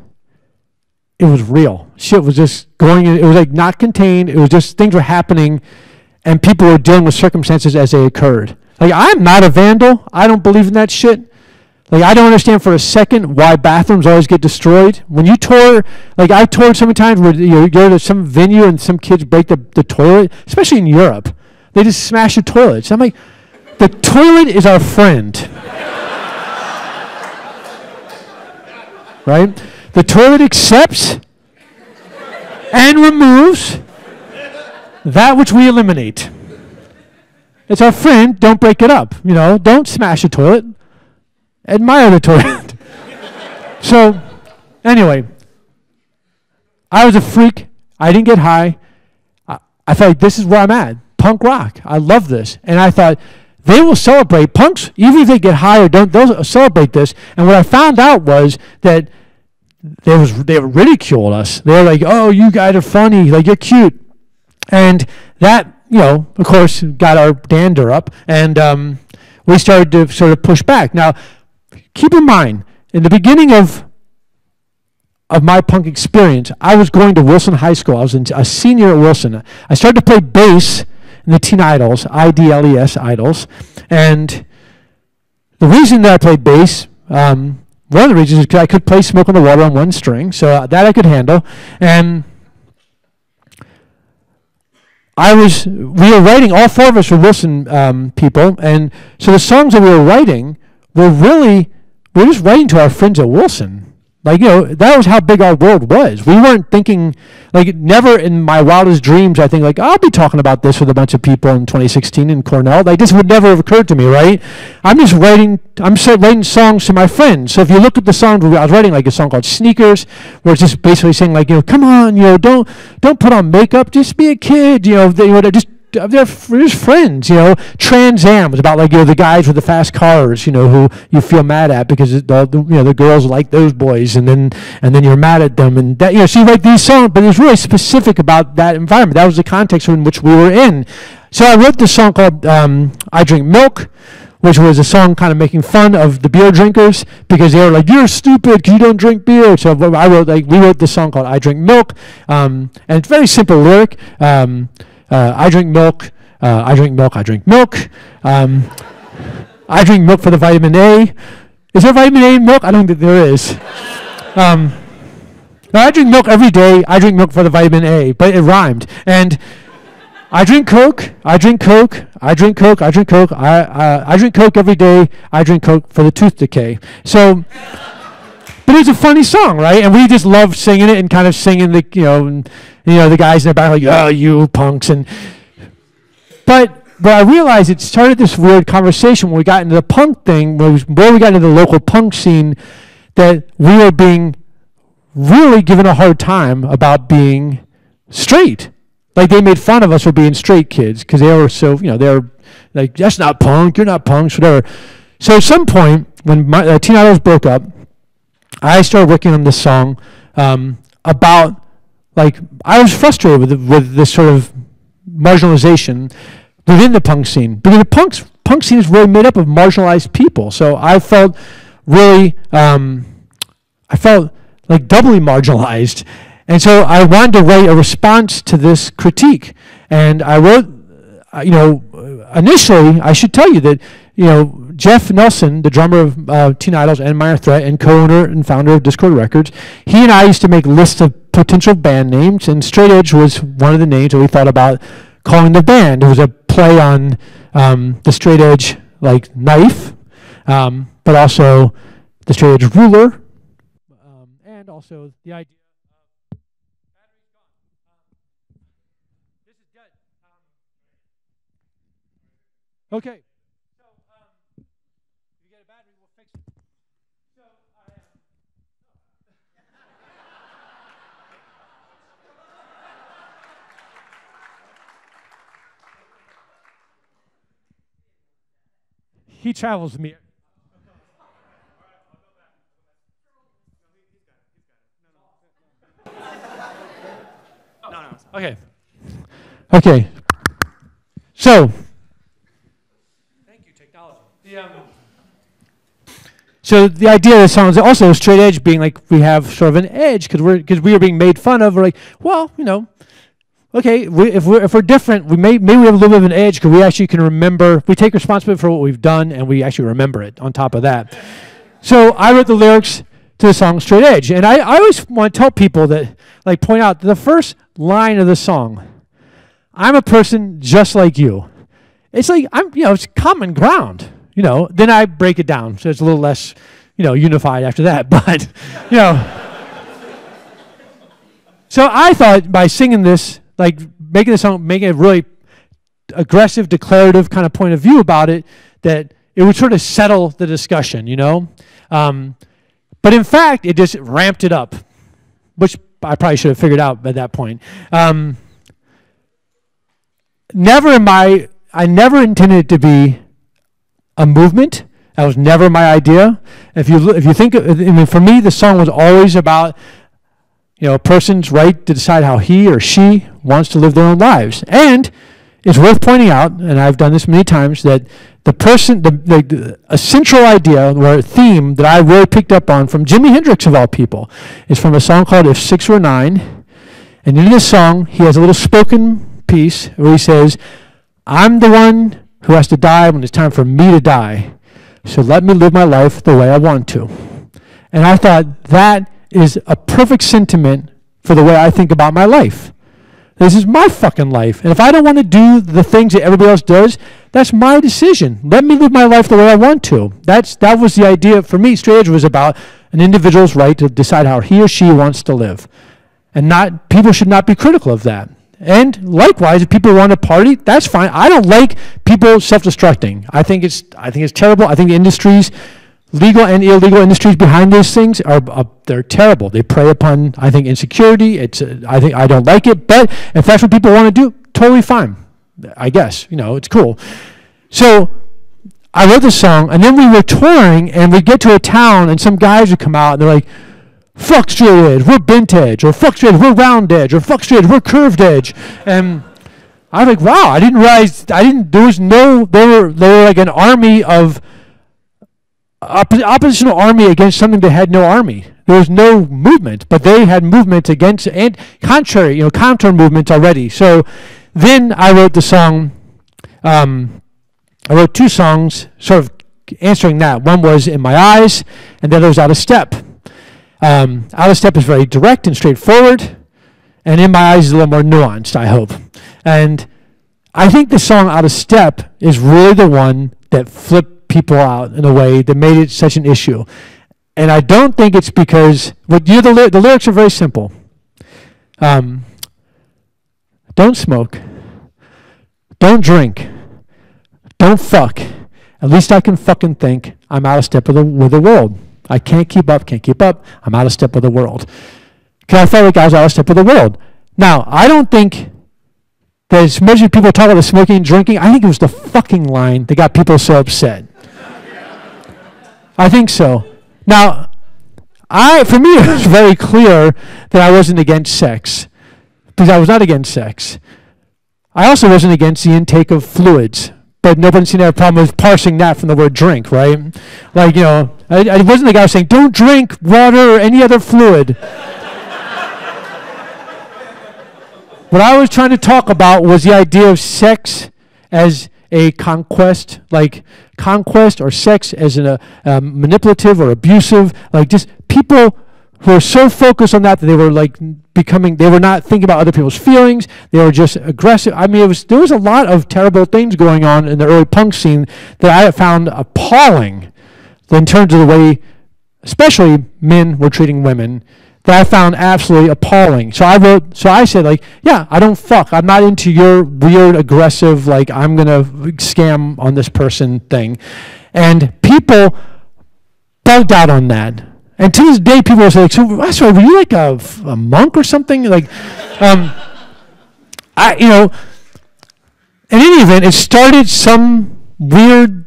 it was real. Shit was just going. It was like not contained. It was just things were happening, and people were dealing with circumstances as they occurred. Like I'm not a vandal. I don't believe in that shit. Like I don't understand for a second why bathrooms always get destroyed. When you tour, like I toured so many times where you you go to some venue and some kids break the, the toilet, especially in Europe. They just smash the toilets. I'm like, the toilet is our friend. right? The toilet accepts and removes that which we eliminate. It's our friend. Don't break it up. You know, don't smash a toilet. Admire the toilet. so, anyway, I was a freak. I didn't get high. I, I thought this is where I'm at. Punk rock. I love this. And I thought they will celebrate punks, even if they get high or don't. They'll celebrate this. And what I found out was that they was they ridiculed us. They were like, "Oh, you guys are funny. Like you're cute," and that you know, of course, got our dander up, and um, we started to sort of push back. Now, keep in mind, in the beginning of of my punk experience, I was going to Wilson High School. I was a senior at Wilson. I started to play bass the Teen Idles, I D L E S Idles, and the reason that I played bass. Um, one of the reasons is because I could play Smoke on the Water on one string, so uh, that I could handle. And I was, we were writing, all four of us were Wilson um, people, and so the songs that we were writing were really, we were just writing to our friends at Wilson. Like, you know, that was how big our world was. We weren't thinking, like, never in my wildest dreams, I think, like, I'll be talking about this with a bunch of people in 2016 in Cornell. Like, this would never have occurred to me, right? I'm just writing, I'm writing songs to my friends. So if you look at the song I was writing, like, a song called Sneakers, where it's just basically saying, like, you know, come on, you know, don't, don't put on makeup, just be a kid, you know, they, you know just they're just friends, you know. Trans Am is about like you know the guys with the fast cars, you know, who you feel mad at because the, you know the girls like those boys, and then and then you're mad at them, and that you know. So you write these songs, but it's really specific about that environment. That was the context in which we were in. So I wrote this song called um, "I Drink Milk." Which was a song kind of making fun of the beer drinkers because they were like, "You're stupid because you don't drink beer." So I wrote like we wrote this song called "I Drink Milk," um, and it's very simple lyric. Um, uh, I drink milk. Uh, I drink milk. I drink milk. Um, I drink milk for the vitamin A. Is there vitamin A in milk? I don't think there is. Um, I drink milk every day. I drink milk for the vitamin A, but it rhymed. And I drink Coke. I drink Coke. I drink Coke. I drink Coke. I, uh, I drink Coke every day. I drink Coke for the tooth decay. So, but it's a funny song, right? And we just love singing it and kind of singing the, you know, and, you know, the guys in the back like, oh, you punks. And, but, but I realized it started this weird conversation when we got into the punk thing, when we, got into the local punk scene, that we were being really given a hard time about being straight. Like they made fun of us for being straight kids because they were so, you know, they were like, that's not punk, you're not punks, whatever. So at some point, when my, uh, Teen Idles broke up, I started working on this song um, about like I was frustrated with with this sort of marginalization within the punk scene because the punk punk scene is really made up of marginalized people. So I felt really um, I felt like doubly marginalized, and so I wanted to write a response to this critique, and I wrote. Uh, you know, initially, I should tell you that you know, Jeff Nelson, the drummer of uh, Teen Idles and Minor Threat and co-owner and founder of Dischord Records, he and I used to make lists of potential band names, and Straight Edge was one of the names that we thought about calling the band. It was a play on um, the Straight Edge like knife, um, but also the Straight Edge ruler, um, and also the idea. of battery's gone. Um, this is dead. Um, Okay. So, um, if you get a battery, we'll fix it. So, I, um, he travels with me. Okay. Okay. So, Thank you, technology. The, um, So the idea of the song is also straight edge being like we have sort of an edge because we're because we are being made fun of. We're like, well, you know, okay, we, if we're if we're different, we may maybe we have a little bit of an edge because we actually can remember. We take responsibility for what we've done and we actually remember it. On top of that, so I wrote the lyrics to the song Straight Edge, and I, I always want to tell people that like point out the first line of the song. I'm a person just like you. It's like I'm, you know, it's common ground. You know, then I break it down, so it's a little less, you know, unified after that. But, you know, so I thought by singing this, like making the song, making a really aggressive, declarative kind of point of view about it, that it would sort of settle the discussion. You know, um, but in fact, it just ramped it up, which I probably should have figured out at that point. Um, never in my I never intended it to be a movement. That was never my idea. If you if you think, I mean, for me, the song was always about you know a person's right to decide how he or she wants to live their own lives, and it's worth pointing out, and I've done this many times, that the person, the, the, the a central idea or a theme that I really picked up on from Jimi Hendrix of all people is from a song called "If Six Were Nine," and in this song he has a little spoken piece where he says. I'm the one who has to die when it's time for me to die. So let me live my life the way I want to. And I thought that is a perfect sentiment for the way I think about my life. This is my fucking life. And if I don't want to do the things that everybody else does, that's my decision. Let me live my life the way I want to. That's that was the idea for me. Straight Edge was about an individual's right to decide how he or she wants to live. And not people should not be critical of that. And likewise, if people want to party, that's fine. I don't like people self-destructing. I think it's I think it's terrible. I think the industries, legal and illegal industries behind these things are uh, they're terrible. They prey upon I think insecurity. It's uh, I think I don't like it. But if that's what people want to do, totally fine. I guess you know it's cool. So I wrote this song, and then we were touring, and we'd get to a town, and some guys would come out, and they're like, fuck straight edge, we're bent edge, or fuck straight edge, we're round edge, or fuck straight edge, we're curved edge. And I was like, wow, I didn't realize, I didn't, there was no, they were, they were like an army of, oppo- oppositional army against something that had no army. There was no movement, but they had movement against, and contrary, you know, counter movements already. So then I wrote the song, um, I wrote two songs sort of answering that. One was In My Eyes, and the other was Out of Step. Um, out of step is very direct and straightforward, and in my eyes is a little more nuanced. I hope, and I think the song "Out of Step" is really the one that flipped people out in a way that made it such an issue. And I don't think it's because what you the the lyrics are very simple. Um, don't smoke. Don't drink. Don't fuck. At least I can fucking think I'm out of step with the, with the world. I can't keep up, can't keep up. I'm out of step with the world. Because I felt like I was out of step with the world. Now, I don't think that as much as people talk about the smoking and drinking, I think it was the fucking line that got people so upset. I think so. Now, I for me it was very clear that I wasn't against sex. Because I was not against sex. I also wasn't against the intake of fluids, but nobody seemed to have a problem with parsing that from the word drink, right? Like, you know, I, I wasn't the guy saying, don't drink water or any other fluid. what I was trying to talk about was the idea of sex as a conquest, like conquest or sex as an, uh, um, manipulative or abusive, like just people who are so focused on that that they were like becoming, they were not thinking about other people's feelings. They were just aggressive. I mean, it was there was a lot of terrible things going on in the early punk scene that I found appalling in terms of the way, especially men were treating women that I found absolutely appalling. So I wrote, so I said, like, yeah, I don't fuck. I'm not into your weird, aggressive, like, I'm going to scam on this person thing. And people bugged out on that. And to this day, people say, like, so, sorry, were you like a, a monk or something? Like, um, I, you know, in any event, it started some weird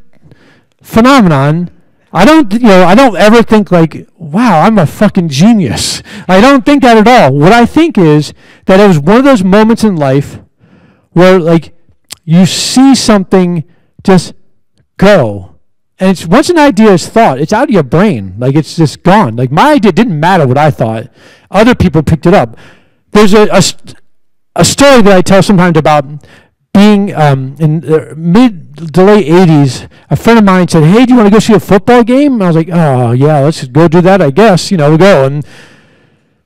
phenomenon I don't, you know, I don't ever think like, wow, I'm a fucking genius. I don't think that at all. What I think is that it was one of those moments in life where like you see something just go. And it's once an idea is thought, it's out of your brain. Like it's just gone. Like my idea didn't matter what I thought. Other people picked it up. There's a, a, a story that I tell sometimes about being um, in the mid to late 80s, a friend of mine said, Hey, do you want to go see a football game? I was like, Oh, yeah, let's go do that, I guess. You know, we go. And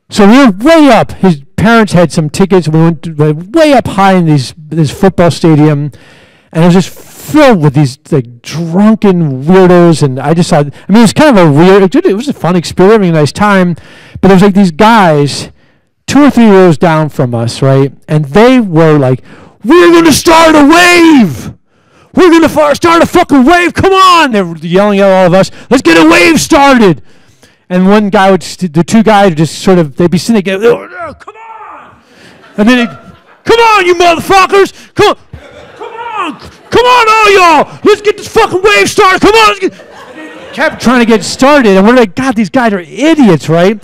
so we were way up. His parents had some tickets. We went to, way up high in these, this football stadium. And it was just filled with these like drunken weirdos. And I just thought, I mean, it was kind of a weird, it was a fun experience, a nice time. But there was like these guys two or three rows down from us, right? And they were like, we're going to start a wave. We're going to start a fucking wave. Come on. They're yelling at all of us. Let's get a wave started. And one guy would, the two guys would just sort of, they'd be sitting there, oh, come on. And then they, come on, you motherfuckers. Come on. Come on. Come on, all y'all. Let's get this fucking wave started. Come on. Kept trying to get started. And we're like, God, these guys are idiots, right?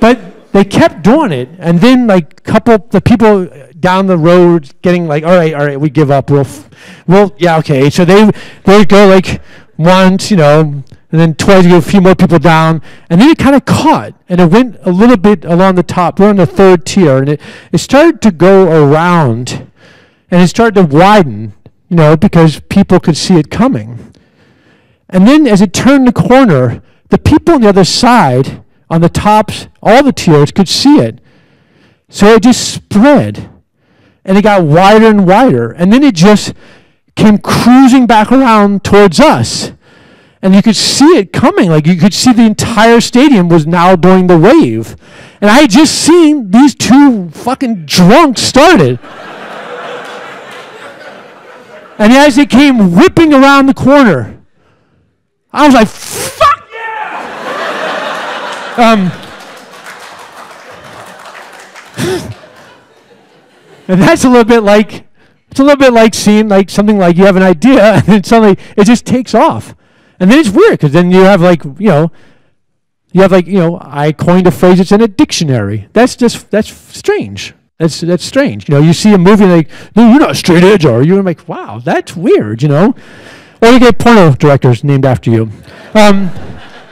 But they kept doing it. And then, like, couple, the people down the road getting like, all right, all right, we give up. We'll, f- we'll, yeah, okay. So they they go like once, you know, and then twice, you get a few more people down, and then it kind of caught, and it went a little bit along the top. We're on the third tier, and it, it started to go around, and it started to widen, you know, because people could see it coming. And then as it turned the corner, the people on the other side, on the tops, all the tiers could see it. So it just spread and it got wider and wider. And then it just came cruising back around towards us. And you could see it coming. Like you could see the entire stadium was now doing the wave. And I had just seen these two fucking drunks started. and as they came whipping around the corner, I was like! Um, And that's a little bit like it's a little bit like seeing like something like you have an idea and then suddenly it just takes off. And then it's weird because then you have like, you know, you have like, you know, I coined a phrase it's in a dictionary. That's just that's strange. That's that's strange. You know, you see a movie like, no, you're not straight edge, are you? I'm like, wow, that's weird, you know? Or you get porno directors named after you. Um,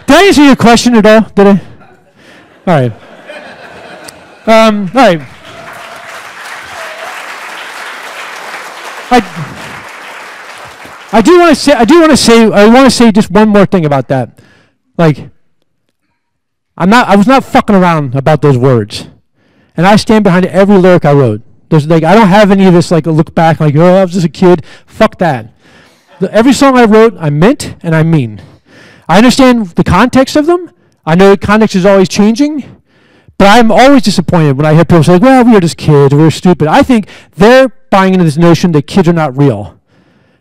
did I answer your question at all? Did I? All right. Um, all right. I, I do want to say, I do want to say, I want to say just one more thing about that. Like, I'm not, I was not fucking around about those words, and I stand behind every lyric I wrote. There's like, I don't have any of this like look back like, oh, I was just a kid. Fuck that. The, every song I wrote, I meant and I mean. I understand the context of them. I know context is always changing. But I'm always disappointed when I hear people say, well, we are just kids, we are stupid. I think they're buying into this notion that kids are not real.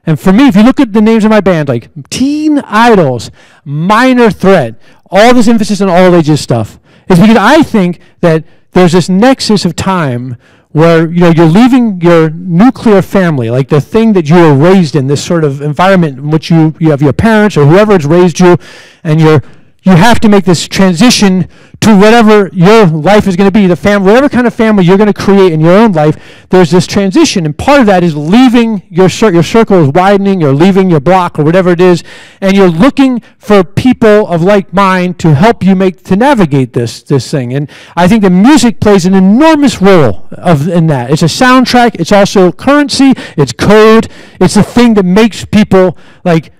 And for me, if you look at the names of my band, like Teen Idles, Minor Threat, all this emphasis on all ages stuff, is because I think that there's this nexus of time where you know you're leaving your nuclear family, like the thing that you were raised in, this sort of environment in which you, you have your parents or whoever has raised you, and you're you have to make this transition to whatever your life is going to be, the family, whatever kind of family you're going to create in your own life. There's this transition, and part of that is leaving your cir- your circle is widening, you're leaving your block or whatever it is, and you're looking for people of like mind to help you make to navigate this this thing. And I think the music plays an enormous role of in that. It's a soundtrack. It's also currency. It's code. It's the thing that makes people like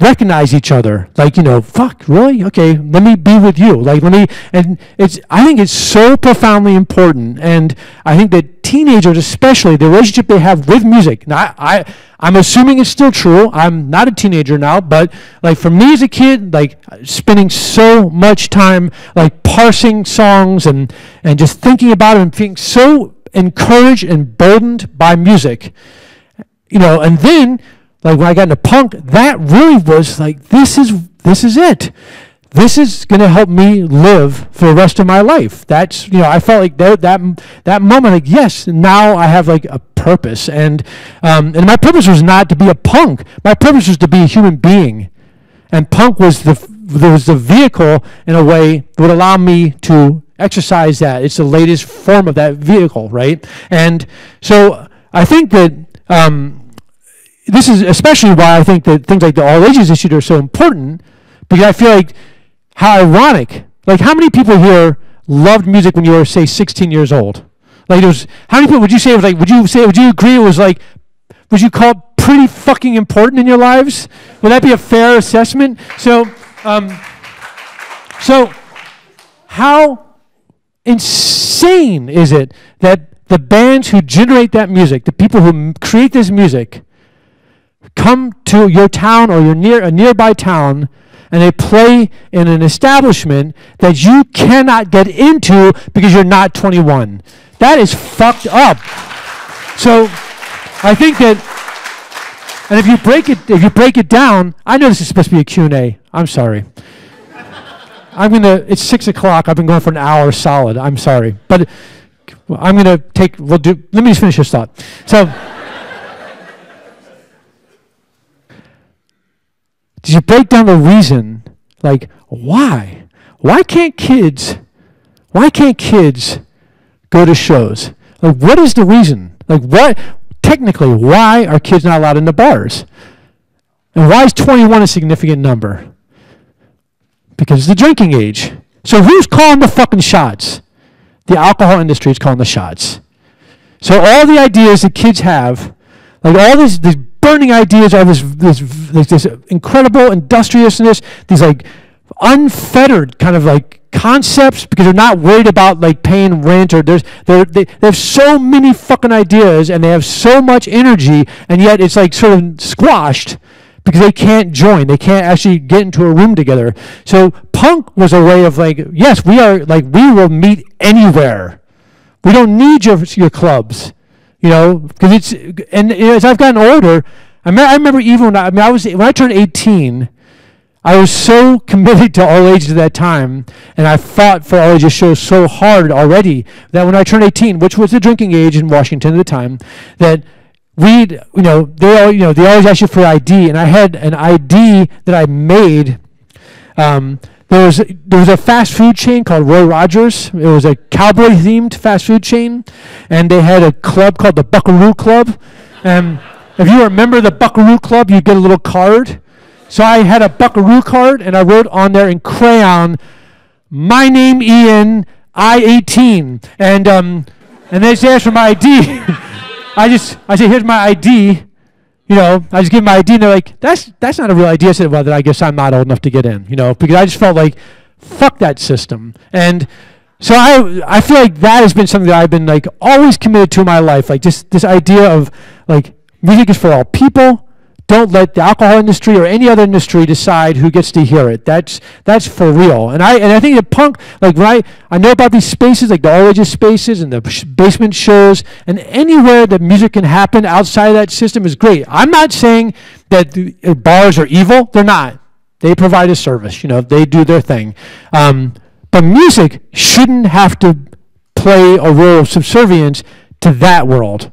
recognize each other. Like, you know, fuck, really? Okay, let me be with you. Like, let me, and it's, I think it's so profoundly important. And I think that teenagers, especially, the relationship they have with music. Now, I, I, I'm assuming it's still true. I'm not a teenager now, but like for me as a kid, like spending so much time like parsing songs and, and just thinking about it and being so encouraged and boldened by music. You know, and then like when I got into punk, that really was like this is this is it. This is going to help me live for the rest of my life. That's you know I felt like that that that moment like yes now I have like a purpose and um, and my purpose was not to be a punk. My purpose was to be a human being, and punk was the was the vehicle in a way that would allow me to exercise that. It's the latest form of that vehicle, right? And so I think that. Um, this is especially why I think that things like the all ages issue are so important because I feel like how ironic. Like, how many people here loved music when you were, say, 16 years old? Like, it was, how many people would you say it was like, would you say, would you agree it was like, would you call it pretty fucking important in your lives? Would that be a fair assessment? So, um, so how insane is it that the bands who generate that music, the people who create this music, come to your town or your near a nearby town and they play in an establishment that you cannot get into because you're not 21. That is fucked up. So I think that and if you break it if you break it down, I know this is supposed to be a Q&A. I'm sorry. I'm gonna it's six o'clock. I've been going for an hour solid. I'm sorry. But I'm gonna take we'll do let me just finish this thought. So Did you break down the reason? Like, why? Why can't kids, why can't kids go to shows? Like, what is the reason? Like, what, technically, why are kids not allowed into bars? And why is 21 a significant number? Because it's the drinking age. So who's calling the fucking shots? The alcohol industry is calling the shots. So all the ideas that kids have, like all these, these burning ideas are this, this, this, this incredible industriousness, these like unfettered kind of like concepts because they're not worried about like paying rent or there's they're, they, they have so many fucking ideas and they have so much energy and yet it's like sort of squashed because they can't join. They can't actually get into a room together. So punk was a way of like yes we are like we will meet anywhere. We don't need your, your clubs you know, because it's and as I've gotten older, I, me- I remember even when I, I mean I was when I turned 18, I was so committed to all ages at that time, and I fought for all ages shows so hard already that when I turned 18, which was the drinking age in Washington at the time, that we'd you know they all you know they always ask you for ID, and I had an ID that I made. Um, there was there was a fast food chain called Roy Rogers. It was a cowboy themed fast food chain, and they had a club called the Buckaroo Club. And if you remember the Buckaroo Club, you get a little card. So I had a Buckaroo card, and I wrote on there in crayon, "My name Ian, I 18," and um, and they asked for my ID. I just I said, "Here's my ID." You know, I just give my ID, and they're like, "That's that's not a real ID." I said, "Well, then I guess I'm not old enough to get in," you know, because I just felt like, "Fuck that system." And so I I feel like that has been something that I've been like always committed to in my life, like just this idea of like music is for all people. Don't let the alcohol industry or any other industry decide who gets to hear it. That's that's for real. And I and I think the punk, like right. I know about these spaces, like the all ages spaces and the basement shows, and anywhere that music can happen outside of that system is great. I'm not saying that uh, bars are evil. They're not. They provide a service. You know, they do their thing. Um, but music shouldn't have to play a role of subservience to that world.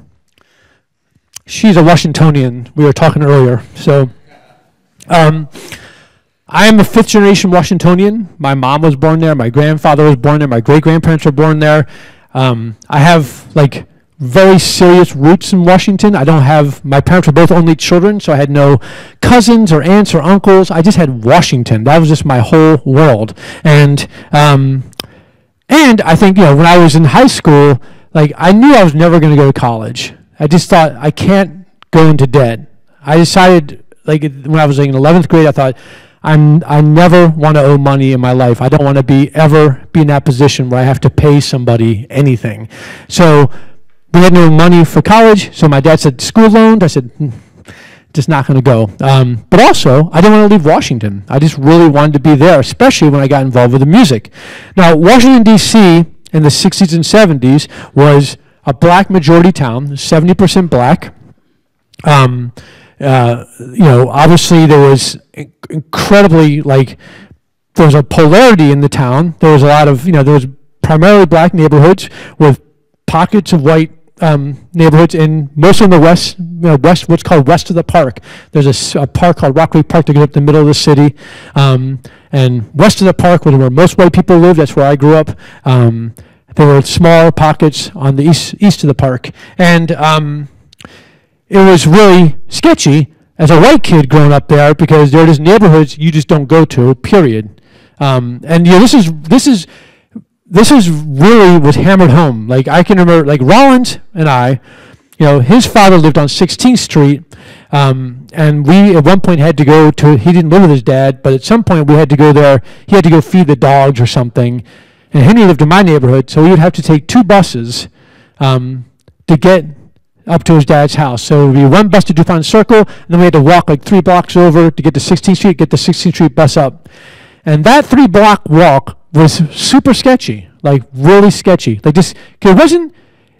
she's a Washingtonian. We were talking earlier. So, um, I am a fifth generation Washingtonian. My mom was born there. My grandfather was born there. My great grandparents were born there. Um, I have like very serious roots in Washington. I don't have, my parents were both only children, so I had no cousins or aunts or uncles. I just had Washington. That was just my whole world. And, um, and I think, you know, when I was in high school, like I knew I was never going to go to college. I just thought I can't go into debt. I decided, like when I was like in 11th grade, I thought, I'm, I never want to owe money in my life. I don't want to be ever be in that position where I have to pay somebody anything. So we had no money for college, so my dad said, school loan. I said, "Hmm, just not going to go. Um, but also, I didn't want to leave Washington. I just really wanted to be there, especially when I got involved with the music. Now, Washington, D.C. in the 60s and 70s was a black majority town, 70% black. Um, uh, you know, obviously there was incredibly like there was a polarity in the town. There was a lot of you know there was primarily black neighborhoods with pockets of white um, neighborhoods in mostly in the west, you know, west what's called west of the park. There's a park called Rock Creek Park that goes up the middle of the city, um, and west of the park was where most white people live. That's where I grew up. Um, there were small pockets on the east east of the park, and um, it was really sketchy as a white kid growing up there because there are just neighborhoods you just don't go to. Period. Um, and you know, this is this is this is really was hammered home. Like I can remember, like Rollins and I, you know, his father lived on 16th Street, um, and we at one point had to go to. He didn't live with his dad, but at some point we had to go there. He had to go feed the dogs or something, and Henry lived in my neighborhood, so we would have to take two buses um, to get up to his dad's house. So it would be one bus to DuPont Circle, and then we had to walk like three blocks over to get to 16th Street, get the 16th Street bus up. And that three block walk was super sketchy, like really sketchy. Like this, it wasn't,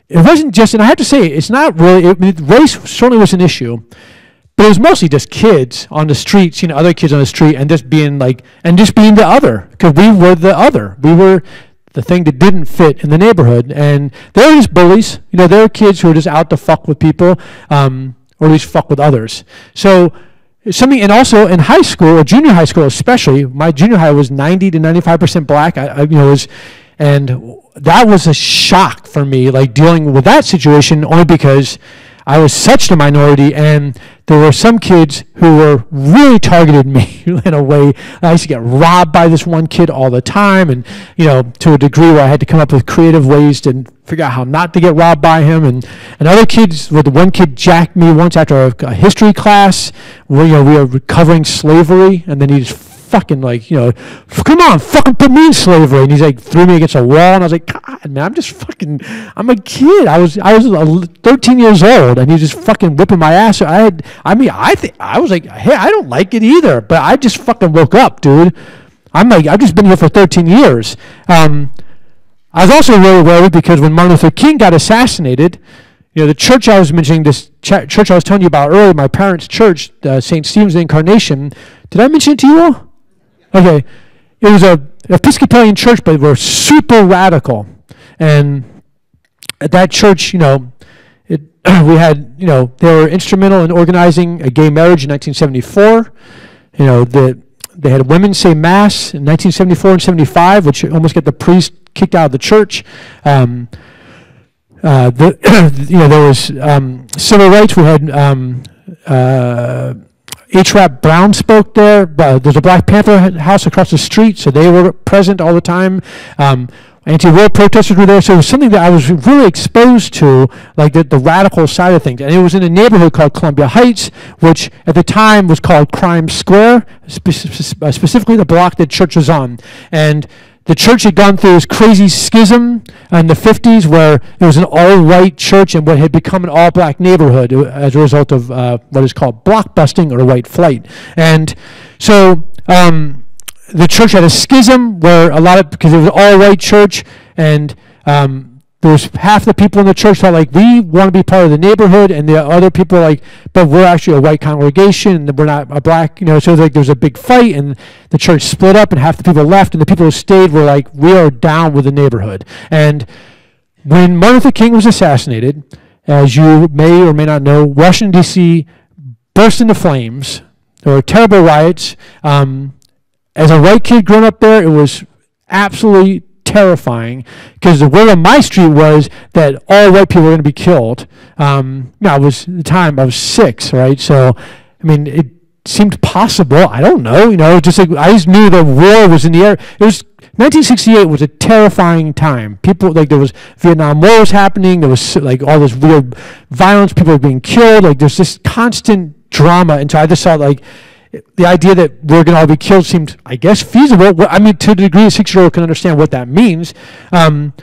it wasn't just, and I have to say, it's not really, I mean, race certainly was an issue, but it was mostly just kids on the street, seeing other kids on the street, and just being like, and just being the other, because we were the other. We were the thing that didn't fit in the neighborhood, and they were just bullies. You know, they were kids who were just out to fuck with people, um, or at least fuck with others. So something, and also in high school, or junior high school especially, my junior high was 90 to 95 percent black. I, I, you know, was, and that was a shock for me, like dealing with that situation, only because I was such a minority, and there were some kids who were really targeted me in a way. I used to get robbed by this one kid all the time, and you know, to a degree where I had to come up with creative ways to figure out how not to get robbed by him. And, and other kids, with one kid jacked me once after a, a history class, where you know we were recovering slavery, and then he just fucking like, you know, come on, fucking put me in slavery. And he's like, threw me against a wall. And I was like, God, man, I'm just fucking, I'm a kid. I was, I was 13 years old and he's just fucking whipping my ass. I had, I mean, I think, I was like, hey, I don't like it either. But I just fucking woke up, dude. I'm like, I've just been here for 13 years. Um, I was also really worried because when Martin Luther King got assassinated, you know, the church I was mentioning, this ch- church I was telling you about earlier, my parents' church, uh, St. Stephen's Incarnation, did I mention it to you all? Okay. It was a Episcopalian church, but were super radical. And at that church, you know, it, we had, you know, they were instrumental in organizing a gay marriage in 1974. You know, the, they had women say mass in 1974 and 75, which almost got the priest kicked out of the church. Um, uh, the, you know, there was um, civil rights. We had um, uh, H. Rap Brown spoke there. Uh, there's a Black Panther house across the street, so they were present all the time. Um, anti-war protesters were there, so it was something that I was really exposed to, like the, the radical side of things. And it was in a neighborhood called Columbia Heights, which at the time was called Crime Square, spe- uh, specifically the block that church was on. And the church had gone through this crazy schism in the 50s where it was an all-white church and what had become an all-black neighborhood uh, as a result of uh, what is called blockbusting or white flight. And so um, the church had a schism where a lot of, because it was an all-white church and um, there was half the people in the church felt like we want to be part of the neighborhood, and the other people were like, but we're actually a white congregation, and we're not a black, you know. So like there was a big fight, and the church split up, and half the people left, and the people who stayed were like, we are down with the neighborhood, and when Martin Luther King was assassinated, as you may or may not know, Washington, D.C. burst into flames. There were terrible riots. Um, as a white kid growing up there, it was absolutely terrifying because the word on my street was that all white people were going to be killed. Um, I was the time I was six, right? So, I mean, it seemed possible. I don't know, you know, just like I just knew the war was in the air. It was 1968 was a terrifying time. People like there was Vietnam War was happening. There was like all this weird violence. People were being killed. Like there's this constant drama, and so I just thought like the idea that we're going to all be killed seemed, I guess, feasible. I mean, to the degree a six-year-old can understand what that means. Um,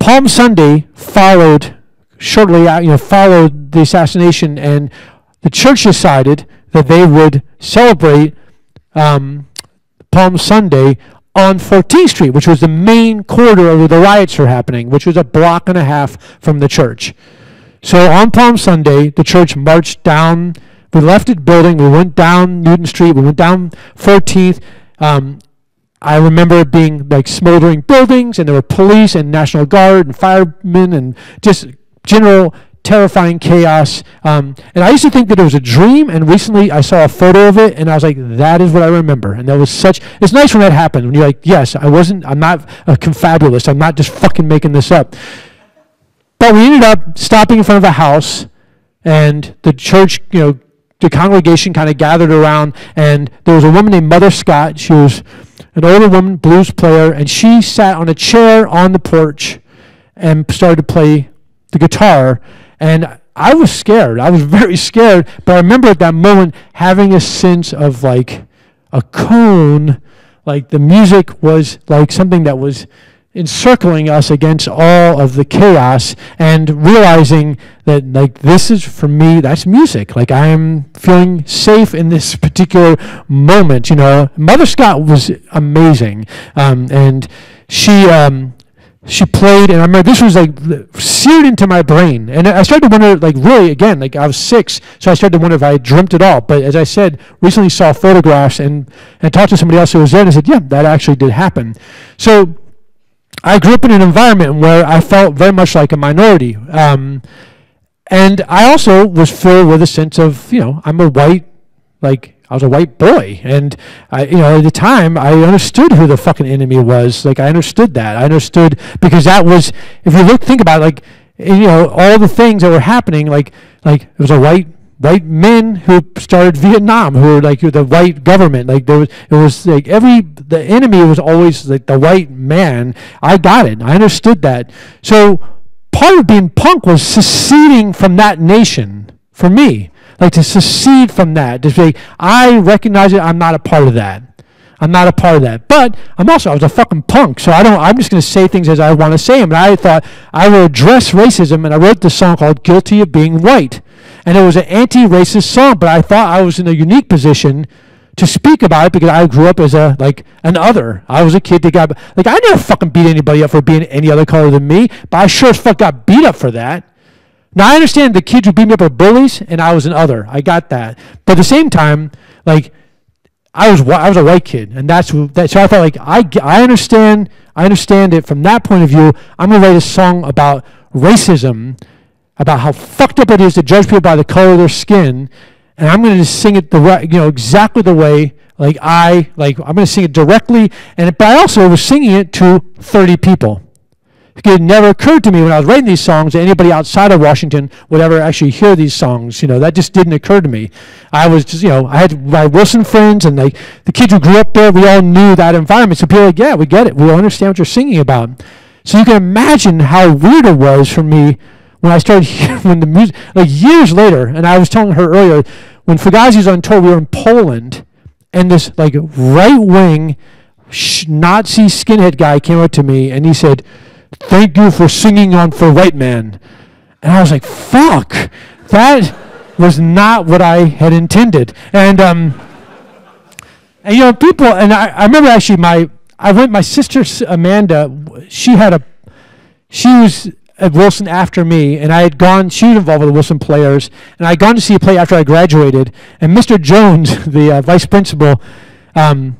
Palm Sunday followed shortly, out, you know, followed the assassination, and the church decided that they would celebrate um, Palm Sunday on 14th Street, which was the main corridor where the riots were happening, which was a block and a half from the church. So on Palm Sunday, the church marched down we left the building. We went down Newton Street. We went down 14th. Um, I remember it being like smoldering buildings, and there were police and National Guard and firemen and just general terrifying chaos. Um, and I used to think that it was a dream, and recently I saw a photo of it, and I was like, that is what I remember. And that was such, it's nice when that happens, when you're like, yes, I wasn't, I'm not a confabulist, I'm not just fucking making this up. But we ended up stopping in front of a house, and the church, you know, the congregation kind of gathered around, and there was a woman named Mother Scott. She was an older woman, blues player, and she sat on a chair on the porch and started to play the guitar. And I was scared. I was very scared. But I remember at that moment having a sense of like a cone, like the music was like something that was encircling us against all of the chaos and realizing that like this is for me that's music. Like i'm feeling safe in this particular moment you know. Mother scott was amazing um, and she um, she played and i remember this was like seared into my brain. And i started to wonder like really again like i was six so i started to wonder if i dreamt it all. But as i said recently saw photographs and and talked to somebody else who was there and I said yeah that actually did happen. So I grew up in an environment where I felt very much like a minority. Um, and I also was filled with a sense of, you know, I'm a white, like, I was a white boy. And, I, you know, at the time, I understood who the fucking enemy was. Like, I understood that. I understood because that was, if you look, think about it, like, you know, all the things that were happening, like, like, it was a white white men who started Vietnam, who were like the white government. Like there was, it was like every the enemy was always like the white man. I got it. I understood that. So part of being punk was seceding from that nation for me. Like to secede from that, to say I recognize it. I'm not a part of that. I'm not a part of that. But I'm also I was a fucking punk, so I don't. I'm just going to say things as I want to say them. And I thought I would address racism, and I wrote this song called "Guilty of Being White." and it was an anti-racist song. But I thought I was in a unique position to speak about it because I grew up as a like an other. I was a kid that got like I never fucking beat anybody up for being any other color than me, but I sure as fuck got beat up for that. Now I understand the kids who beat me up were bullies, and I was an other. I got that, but at the same time, like I was I was a white kid, and that's that. So I thought like I I understand I understand it from that point of view. I'm gonna write a song about racism about how fucked up it is to judge people by the color of their skin, and I'm going to sing it the right, you know, exactly the way like I like. I'm going to sing it directly, and but I also was singing it to 30 people. It never occurred to me when I was writing these songs that anybody outside of Washington would ever actually hear these songs. You know, that just didn't occur to me. I was just, you know, I had my Wilson friends and like the kids who grew up there. We all knew that environment. So people were like, yeah, we get it. We understand what you're singing about. So you can imagine how weird it was for me when I started when the music, like years later, and I was telling her earlier, when Fugazi was on tour, we were in Poland, and this like right wing Nazi skinhead guy came up to me and he said, "Thank you for singing on for White Man," and I was like, "Fuck, that was not what I had intended." And um, and you know, people, and I, I remember actually my I went my sister Amanda, she had a she was at Wilson after me, and I had gone, she was involved with the Wilson players, and I had gone to see a play after I graduated, and Mr. Jones, the uh, vice principal, um,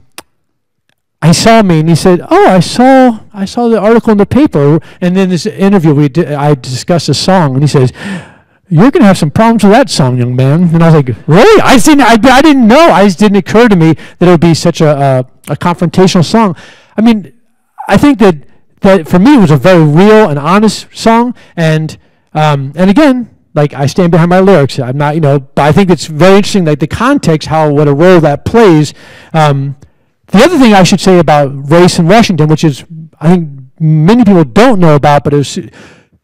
he saw me and he said, "Oh, I saw I saw the article in the paper." And then this interview, we did, I discussed a song, and he says, "You're gonna have some problems with that song, young man." And I was like, "Really? I didn't I, I didn't know. I just didn't occur to me that it would be such a a, a confrontational song." I mean, I think that that for me it was a very real and honest song, and um, and again. Like I stand behind my lyrics. I'm not, you know, but I think it's very interesting, like the context, how what a role that plays. Um, the other thing I should say about race in Washington, which is I think many people don't know about, but it was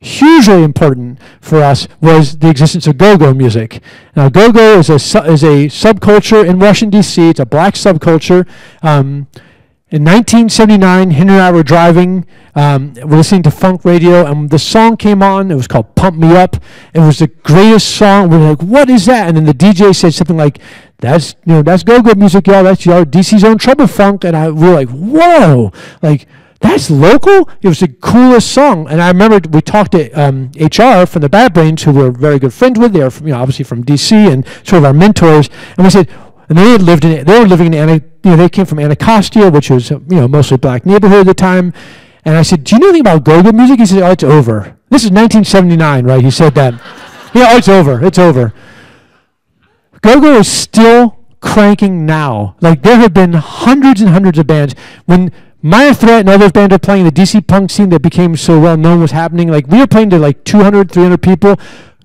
hugely important for us, was the existence of go-go music. Now, go-go is a is a subculture in Washington D.C. It's a black subculture. Um, in 1979, Henry and I were driving, um, we're listening to funk radio, and the song came on. It was called "Pump Me Up." It was the greatest song. We are like, "What is that?" And then the DJ said something like, "That's you know that's go-go music, y'all. That's y'all DC's own Trouble Funk." And I we were like, "Whoa!" Like that's local. It was the coolest song. And I remember we talked to um, HR from the Bad Brains, who we're very good friends with. They're you know obviously from DC and sort of our mentors. And we said, and they had lived in they were living in Ana, you know they came from Anacostia, which was you know mostly black neighborhood at the time. And I said, "Do you know anything about go-go music?" He said, "Oh, it's over." This is 1979, right? He said that. yeah, oh, it's over. It's over. Go-go is still cranking now. Like there have been hundreds and hundreds of bands when. Minor Threat and those bands are playing the DC punk scene that became so well known was happening. Like we were playing to like 200, 300 people.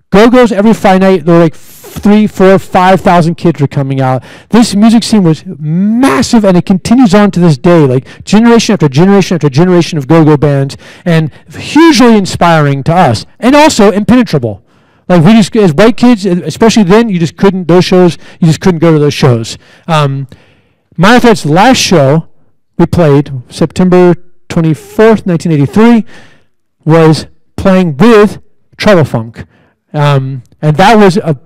Go-Go's every Friday night, there were like three, four, five thousand kids were coming out. This music scene was massive, and it continues on to this day. Like generation after generation after generation of go-go bands, and hugely inspiring to us, and also impenetrable. Like we just, as white kids, especially then, you just couldn't. Those shows, you just couldn't go to those shows. Um, Minor Threat's last show we played, September 24th, 1983, was playing with Trouble Funk. Um, and that was a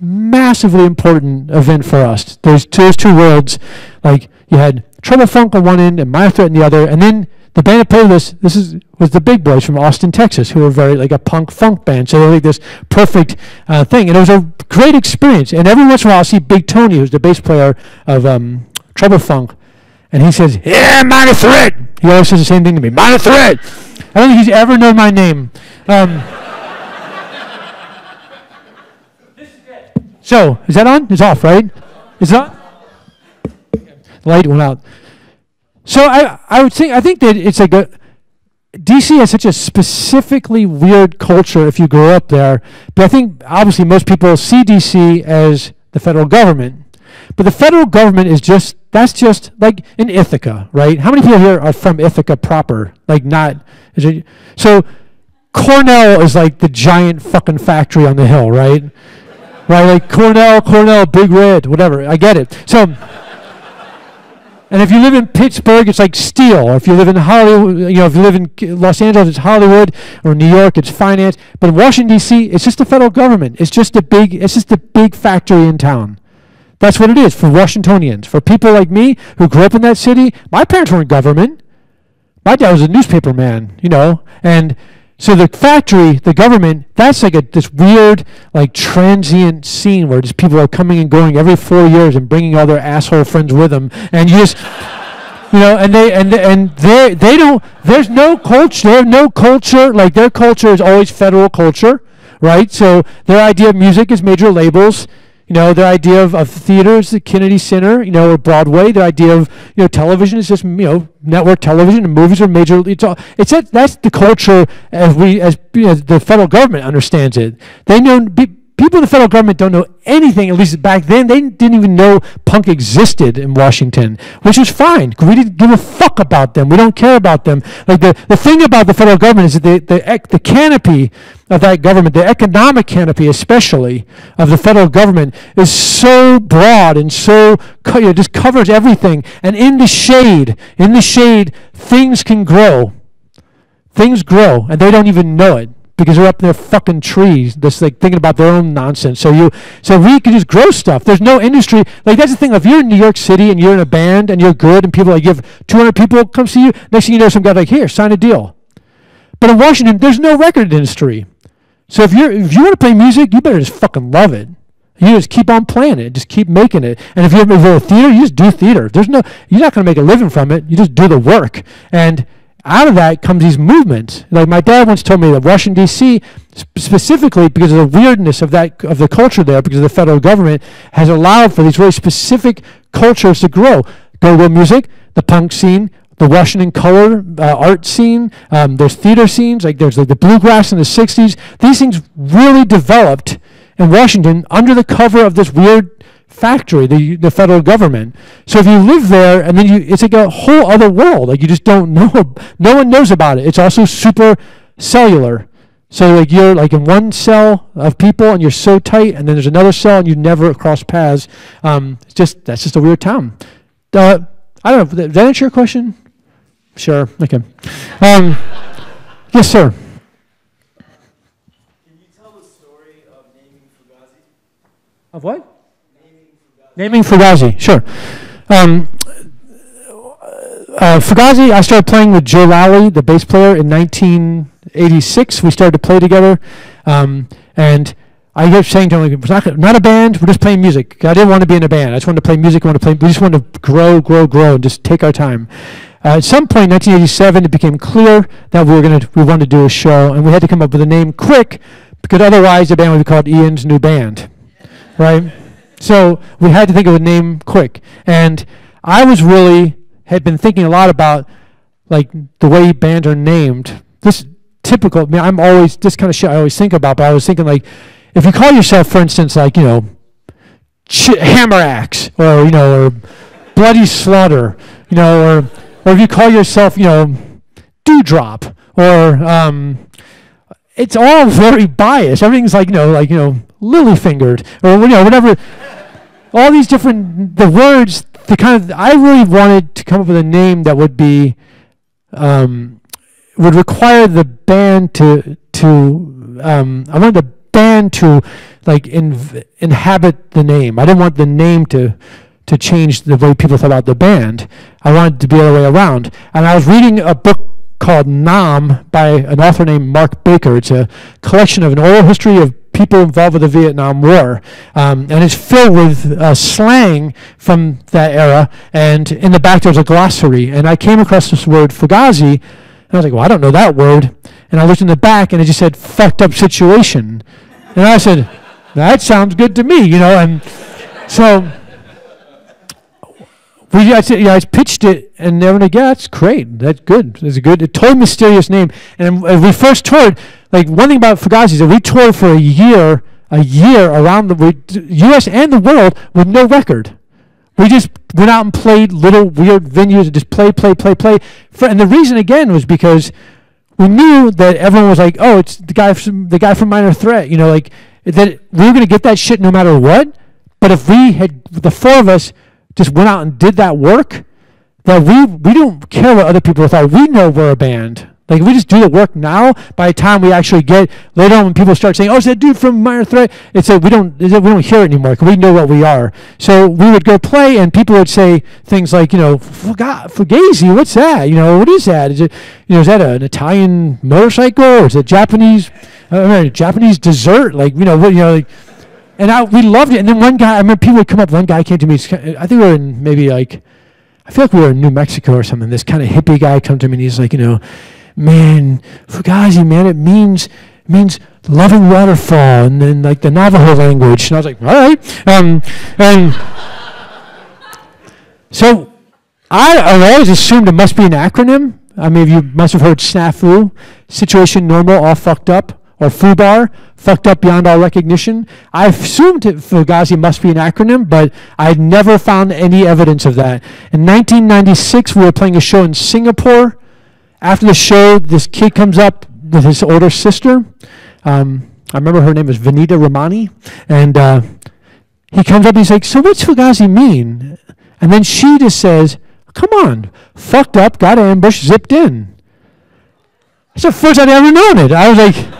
massively important event for us. Those, those two worlds, like you had Trouble Funk on one end and Minor Threat on the other, and then the band that played this, this is was the Big Boys from Austin, Texas, who were very like a punk funk band. So they were like this perfect uh, thing, and it was a great experience. And every once in a while, I'll see Big Tony, who's the bass player of um, Trouble Funk, and he says, "Yeah, Minor Threat." He always says the same thing to me, "Minor Threat." I don't think he's ever known my name. Um, So, is that on? It's off, right? Is it on? The light went out. So I, I would think I think that it's a DC has such a specifically weird culture if you grow up there. But I think obviously most people see DC as the federal government. But the federal government is just that's just like in Ithaca, right? How many people here are from Ithaca proper? Like not it, so Cornell is like the giant fucking factory on the hill, right? Right? Like Cornell, Cornell, Big Red, whatever. I get it. So, and if you live in Pittsburgh, it's like steel. Or if you live in Hollywood, you know, if you live in Los Angeles, it's Hollywood. Or New York, it's finance. But in Washington D.C., it's just the federal government. It's just a big. It's just a big factory in town. That's what it is for Washingtonians. For people like me who grew up in that city, my parents weren't government. My dad was a newspaper man, you know, and so the factory, the government, that's like a this weird, like transient scene where just people are coming and going every four years and bringing all their asshole friends with them, and you just, you know, and they and and they they don't. There's no culture. They have no culture. Like their culture is always federal culture, right? So their idea of music is major labels. You know, their idea of, of theater is the Kennedy Center, you know, or Broadway. Their idea of, you know, television is just, you know, network television and movies are major. It's all, it's a, that's the culture as we, as you know, the federal government understands it. They know, people in the federal government don't know anything, at least back then. They didn't even know punk existed in Washington, which was fine. We didn't give a fuck about them. We don't care about them. Like the, the thing about the federal government is that the, the, the canopy of that government, the economic canopy especially of the federal government, is so broad and so, you know, just covers everything. And in the shade, in the shade, things can grow. Things grow, and they don't even know it because they're up in their fucking trees, just like thinking about their own nonsense. So you, so we can just grow stuff. There's no industry. Like that's the thing. If you're in New York City and you're in a band and you're good and people like you have 200 people come see you, next thing you know, some guy like here, sign a deal. But in Washington, there's no record industry. So if you're if you want to play music, you better just fucking love it. You just keep on playing it, just keep making it. And if you're, you're a theater, you just do theater. There's no, you're not going to make a living from it. You just do the work. And out of that comes these movements. Like my dad once told me that Washington D.C. specifically because of the weirdness of that of the culture there, because the federal government has allowed for these very specific cultures to grow. Go-go music, the punk scene, the Washington color uh, art scene. Um, there's theater scenes, like there's like the bluegrass in the '60s. These things really developed in Washington under the cover of this weird factory, the the federal government. So if you live there, and then you, it's like a whole other world. Like you just don't know. No one knows about it. It's also super cellular. So like you're like in one cell of people, and you're so tight, and then there's another cell, and you never cross paths. Um, it's just that's just a weird town. Uh, I don't know. Did that answer your question? Sure. Okay. Um, yes, sir. Can you tell the story of naming Fugazi? Of what? Naming Fugazi. Sure. Um, uh, Fugazi, I started playing with Joe Lally, the bass player, in 1986. We started to play together. Um, and I kept saying to him, not, not a band, we're just playing music. I didn't want to be in a band. I just wanted to play music. I wanted to play, we just wanted to grow, grow, grow, and just take our time. Uh, at some point in 1987, it became clear that we were going to we wanted to do a show, and we had to come up with a name quick, because otherwise the band would be called Ian's New Band, right? So we had to think of a name quick, and I was really had been thinking a lot about like the way bands are named. This typical. I mean, I'm always this kind of shit I always think about, but I was thinking like, if you call yourself, for instance, like you know, Ch- Hammer Axe, or you know, or Bloody Slaughter, you know, or or if you call yourself, you know, Dewdrop, or um, it's all very biased. Everything's like you know, like you know, lily fingered, or you know, whatever. All these different the words. The kind of I really wanted to come up with a name that would be um, would require the band to to um, I wanted the band to like inv- inhabit the name. I didn't want the name to to change the way people thought about the band. I wanted to be the other way around. And I was reading a book called Nam by an author named Mark Baker. It's a collection of an oral history of people involved with the Vietnam War. Um, and it's filled with uh, slang from that era. And in the back, there's a glossary. And I came across this word, Fugazi. And I was like, well, I don't know that word. And I looked in the back, and it just said, fucked up situation. And I said, that sounds good to me, you know. And so we, I, said, yeah, I pitched it, and they were like, "Yeah, that's great. That's good. That's a good, a totally mysterious name." And when uh, we first toured, like one thing about Fugazi is that we toured for a year, a year around the U.S. and the world with no record. We just went out and played little weird venues and just play, play, play, play. And the reason again was because we knew that everyone was like, "Oh, it's the guy from the guy from Minor Threat," you know, like that we were gonna get that shit no matter what. But if we had the four of us just went out and did that work, that we we don't care what other people thought. We know we're a band. Like we just do the work now, by the time we actually get later on when people start saying, "Oh, it's that dude from Minor Threat," it's a, we don't we don't hear it anymore because we know what we are. So we would go play, and people would say things like, you know, Fugazi, what's that? You know, what is that? Is it you know is that an Italian motorcycle or is it Japanese? I mean, Japanese dessert? Like you know what you know like. And I, we loved it. And then one guy, I remember people would come up. One guy came to me. I think we were in maybe like, I feel like we were in New Mexico or something. This kind of hippie guy come to me and he's like, you know, man, Fugazi, man, it means it means loving waterfall, and then like the Navajo language. And I was like, all right. Um, and so I, I always assumed it must be an acronym. I mean, you must have heard SNAFU, situation normal, all fucked up or FUBAR, fucked up beyond all recognition. I assumed Fugazi must be an acronym, but I never found any evidence of that. In 1996, we were playing a show in Singapore. After the show, this kid comes up with his older sister. Um, I remember her name was Vanita Romani. and uh, he comes up and he's like, "So what's Fugazi mean?" And then she just says, "Come on, fucked up, got ambushed, zipped in." That's the first I'd ever known it. I was like.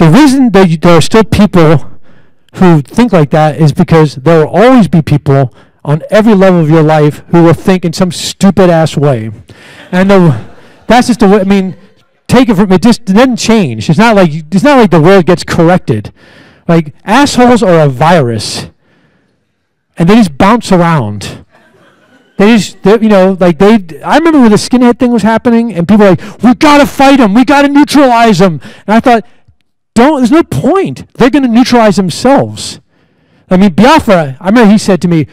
the scene, Yes. I want to hear your opinion on why in punk there's 2016, what we can do to change that. The reason that you, there are still people who think like that is because there will always be people on every level of your life who will think in some stupid ass way, and the, that's just the way. I mean, take it from it. Just it doesn't change. It's not like it's not like the world gets corrected. Like assholes are a virus, and they just bounce around. They just, you know, like they. I remember when the skinhead thing was happening, and people were like, "We gotta fight them. We gotta neutralize them." And I thought, don't. There's no point. They're gonna neutralize themselves. I mean, Biafra. I remember he said to me,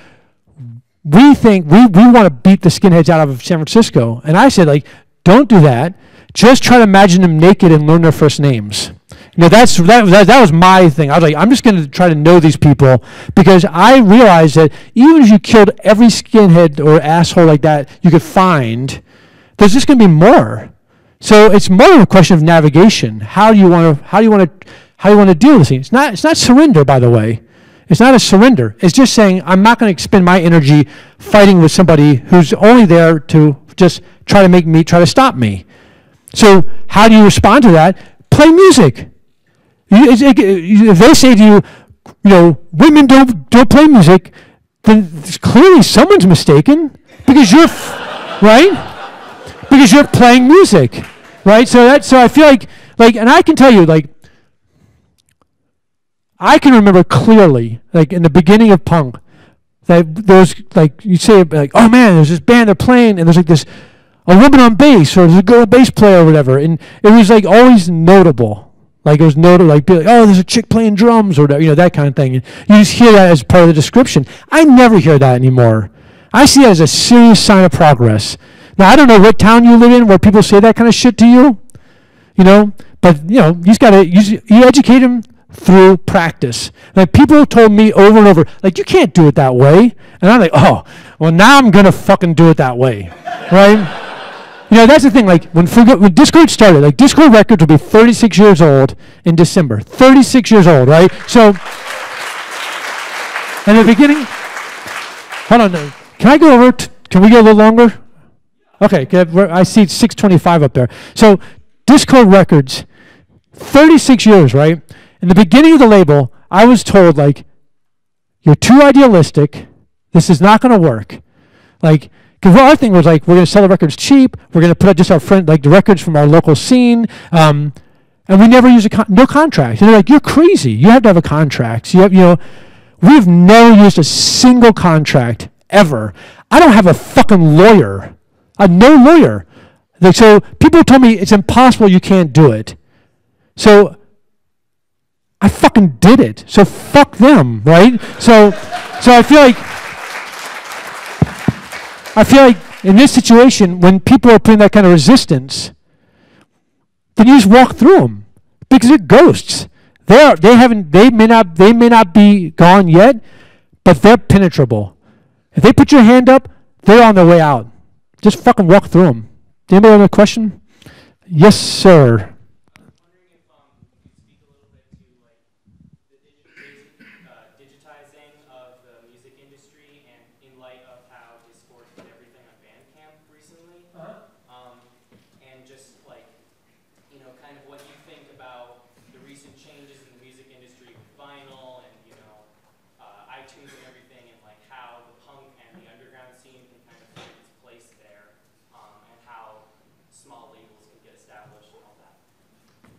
"We think we we want to beat the skinheads out of San Francisco," and I said, like, don't do that. Just try to imagine them naked and learn their first names. You know, that's that, that, that was my thing. I was like, I'm just going to try to know these people because I realized that even if you killed every skinhead or asshole like that you could find, there's just going to be more. So it's more of a question of navigation. How do you want to? How do you want to? How do you want to deal with this thing? It's not. It's not surrender, by the way. It's not a surrender. It's just saying I'm not going to expend my energy fighting with somebody who's only there to just try to make me try to stop me. So how do you respond to that? Play music. If they say to you, you know, women don't don't play music, then clearly someone's mistaken because you're right because you're playing music, right? So that so I feel like like, and I can tell you like. I can remember clearly, like in the beginning of punk, that there was like you say like, oh man, there's this band they're playing, and there's like this a woman on bass or there's a girl bass player or whatever, and it was like always notable. Like it was notable, like, be like oh, there's a chick playing drums or you know that kind of thing. And you just hear that as part of the description. I never hear that anymore. I see that as a serious sign of progress. Now I don't know what town you live in where people say that kind of shit to you, you know, but you know you just gotta you, you educate them through practice. Like people told me over and over, like you can't do it that way, and I'm like, oh, well now I'm gonna fucking do it that way, right? You know, that's the thing. Like when, when Dischord started, like Dischord Records will be 36 years old in December. 36 years old, right? So, in the beginning, hold on. Can I go over? Can we go a little longer? Okay. I see 625 up there. So, Dischord Records, 36 years, right? In the beginning of the label, I was told like, you're too idealistic. This is not going to work. Like, because our thing was like, we're going to sell the records cheap. We're going to put out just our friend, like the records from our local scene. Um, and we never use a con- no contract. And they're like, you're crazy. You have to have a contract. So you have, you know, we've never used a single contract ever. I don't have a fucking lawyer. I have no lawyer. Like, so people told me it's impossible. You can't do it. So I fucking did it. So fuck them, right? So, so I feel like. I feel like in this situation, when people are putting that kind of resistance, then you just walk through them because they're ghosts. They are. They haven't. They may not. They may not be gone yet, but they're penetrable. If they put your hand up, they're on their way out. Just fucking walk through them. Anybody have a question? Yes, sir. wondering if um, you could speak a little bit to like the digi- uh, digitizing of the music industry and in light of how Dischord did everything on Bandcamp recently. Um, and just like, you know, kind of what you think about the recent changes in the music industry with vinyl and, you know, uh, iTunes and everything and like how the punk and the underground scene can kind of find its place there um, and how small labels can get established and all that.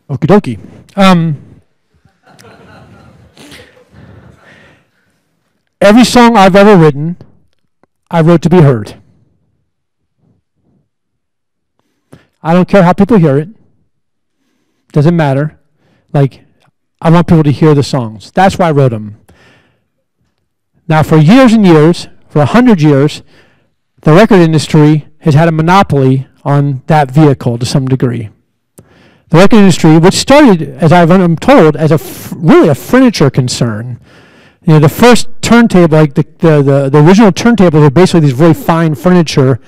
Okie dokie. Um, every song I've ever written, I wrote to be heard. I don't care how people hear it. Doesn't matter. Like, I want people to hear the songs. That's why I wrote them. Now, for years and years, for a hundred years, the record industry has had a monopoly on that vehicle to some degree the record industry, which started, as I'm told, as a really a furniture concern. You know, the first turntable, like the, the, the, the original turntables were basically these very fine furniture.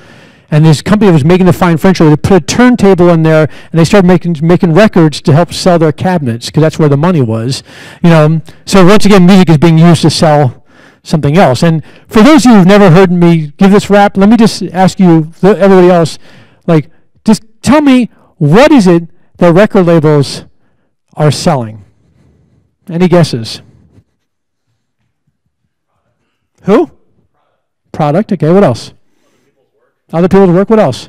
And this company was making the fine furniture, they put a turntable in there and they started making, making records to help sell their cabinets because that's where the money was. You know, so once again, music is being used to sell something else. And for those of you who've never heard me give this rap, let me just ask you, everybody else, like, just tell me What is it that record labels are selling? Any guesses? Who? Product. Okay. What else? Other people's work. What else?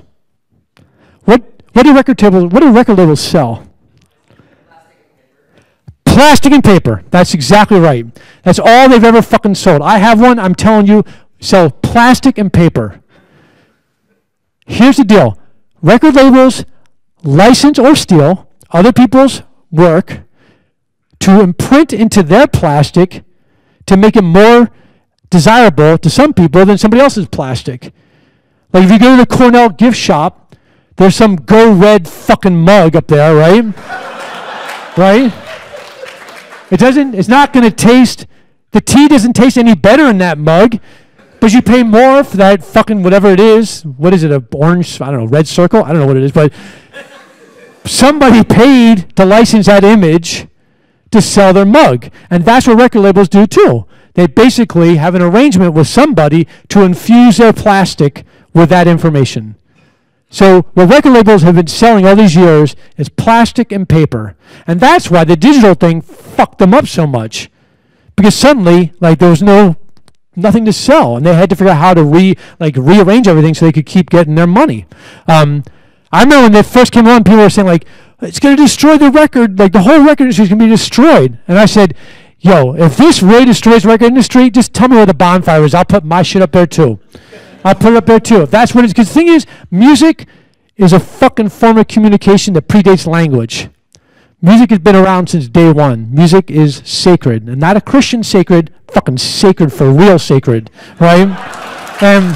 What What do record tables? What do record labels sell? Plastic and paper. That's exactly right. That's all they've ever fucking sold. I have one. I'm telling you, sell plastic and paper. Here's the deal: record labels license or steal other people's work to imprint into their plastic to make it more desirable to some people than somebody else's plastic. Like if you go to the Cornell gift shop, there's some Go Red fucking mug up there, right? right? It doesn't. It's not going to taste. The tea doesn't taste any better in that mug, but you pay more for that fucking whatever it is. What is it? A orange? I don't know. Red circle? I don't know what it is, but somebody paid to license that image to sell their mug, and that's what record labels do too. They basically have an arrangement with somebody to infuse their plastic with that information. So what record labels have been selling all these years is plastic and paper. And that's why the digital thing fucked them up so much. Because suddenly, like there was no nothing to sell, and they had to figure out how to re like rearrange everything so they could keep getting their money. Um, I remember when they first came on, people were saying like, "It's going to destroy the record, like the whole record industry is going to be destroyed." And I said, "Yo, if this really destroys the record industry, just tell me where the bonfire is. I'll put my shit up there too. I'll put it up there too. If that's what it's because the thing is, music is a fucking form of communication that predates language." Music has been around since day one. Music is sacred, and not a Christian sacred, fucking sacred for real sacred, right? and um,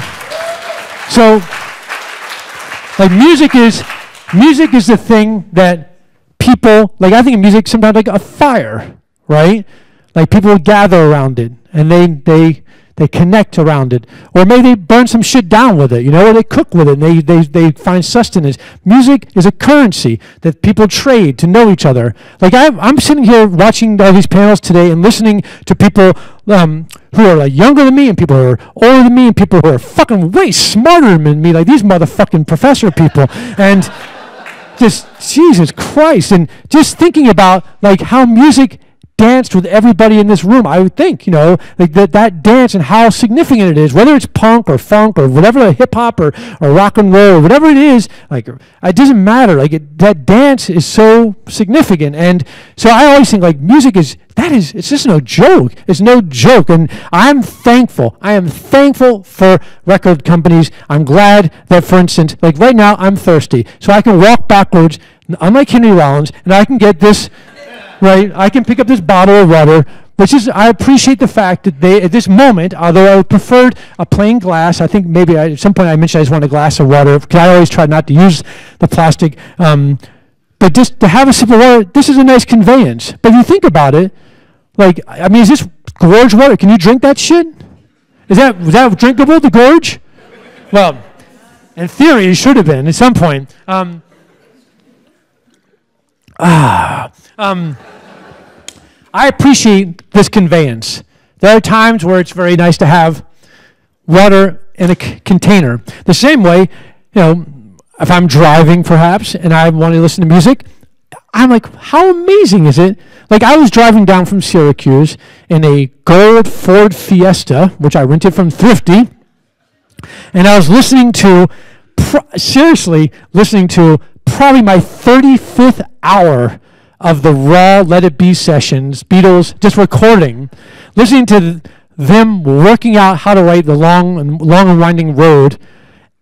so, like music is music is the thing that people like. I think music sometimes like a fire, right? Like people gather around it, and they they they connect around it, or maybe they burn some shit down with it, you know, or they cook with it, and they, they, they find sustenance. Music is a currency that people trade to know each other. Like I'm, I'm sitting here watching all these panels today and listening to people um, who are like younger than me, and people who are older than me, and people who are fucking way smarter than me, like these motherfucking professor people, and just Jesus Christ, and just thinking about like how music danced with everybody in this room. I would think, you know, like that, that dance and how significant it is, whether it's punk or funk or whatever, hip hop or, or rock and roll or whatever it is, like it doesn't matter. Like it, that dance is so significant. And so I always think like music is, that is, it's just no joke. It's no joke. And I'm thankful. I am thankful for record companies. I'm glad that, for instance, like right now, I'm thirsty. So I can walk backwards, unlike Henry Rollins, and I can get this right? I can pick up this bottle of water, which is, I appreciate the fact that they, at this moment, although I would prefer a plain glass, I think maybe I, at some point I mentioned I just want a glass of water, because I always try not to use the plastic. Um, but just to have a sip of water, this is a nice conveyance. But if you think about it, like, I mean, is this gorge water? Can you drink that shit? Is that, was that drinkable, the gorge? Well, in theory, it should have been at some point. Um, ah, um, I appreciate this conveyance. There are times where it's very nice to have water in a container. The same way, you know, if I'm driving perhaps and I want to listen to music, I'm like, how amazing is it? Like, I was driving down from Syracuse in a gold Ford Fiesta, which I rented from Thrifty, and I was listening to, seriously, listening to probably my 35th hour of the raw Let It Be sessions, Beatles just recording, listening to them working out how to write the long and long and winding road.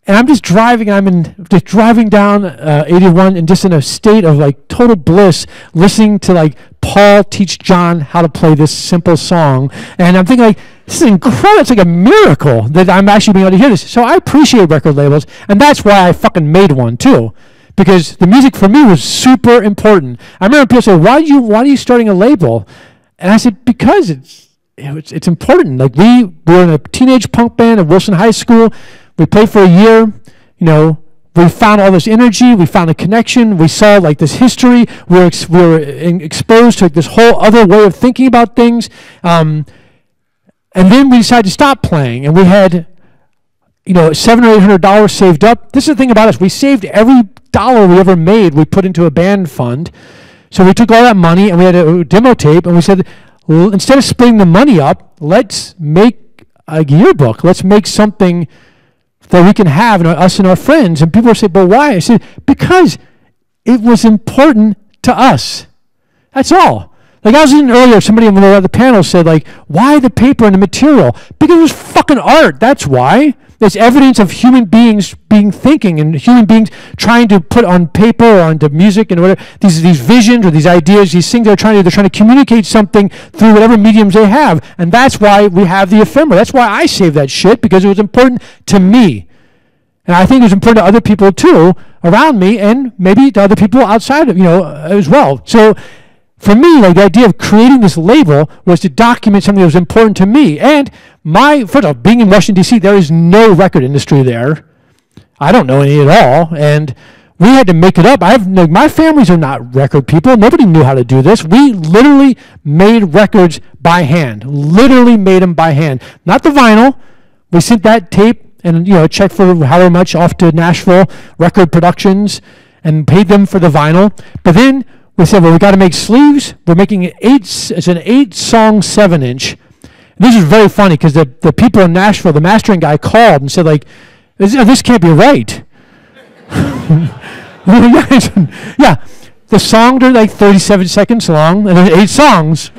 And I'm just driving, I'm in just driving down uh, 81 and just in a state of like total bliss, listening to like Paul teach John how to play this simple song. And I'm thinking like, this is incredible. It's like a miracle that I'm actually being able to hear this. So I appreciate record labels, and that's why I fucking made one too because the music for me was super important. I remember people say, "Why do you Why are you starting a label?" And I said, "Because it's it's, it's important. Like we were in a teenage punk band at Wilson High School. We played for a year. You know, we found all this energy. We found a connection. We saw like this history. We were ex- we were in, exposed to like, this whole other way of thinking about things. Um, and then we decided to stop playing, and we had you know, seven or eight hundred dollars saved up. This is the thing about us. We saved every dollar we ever made, we put into a band fund. So we took all that money and we had a demo tape and we said, "L- instead of splitting the money up, let's make a yearbook. Let's make something that we can have, and us and our friends. And people say, but why? I said, because it was important to us. That's all. Like I was in earlier, somebody on the other panel said, like, why the paper and the material? Because it was fucking art. That's why. There's evidence of human beings being thinking and human beings trying to put on paper or onto music and whatever these these visions or these ideas, these things they're trying to they're trying to communicate something through whatever mediums they have. And that's why we have the ephemera. That's why I saved that shit because it was important to me. And I think it was important to other people too around me and maybe to other people outside of, you know, as well. So for me, like the idea of creating this label was to document something that was important to me. And my, first of all, being in Washington, D.C., there is no record industry there. I don't know any at all. And we had to make it up. I have, like, my families are not record people. Nobody knew how to do this. We literally made records by hand, literally made them by hand. Not the vinyl. We sent that tape and, you know, checked for however much off to Nashville Record Productions and paid them for the vinyl. But then we said, well, we got to make sleeves. We're making eight. It's an eight-song, seven-inch. This is very funny because the, the people in Nashville, the mastering guy called and said, like, this, this can't be right. yeah, the songs are like 37 seconds long, and there's eight songs.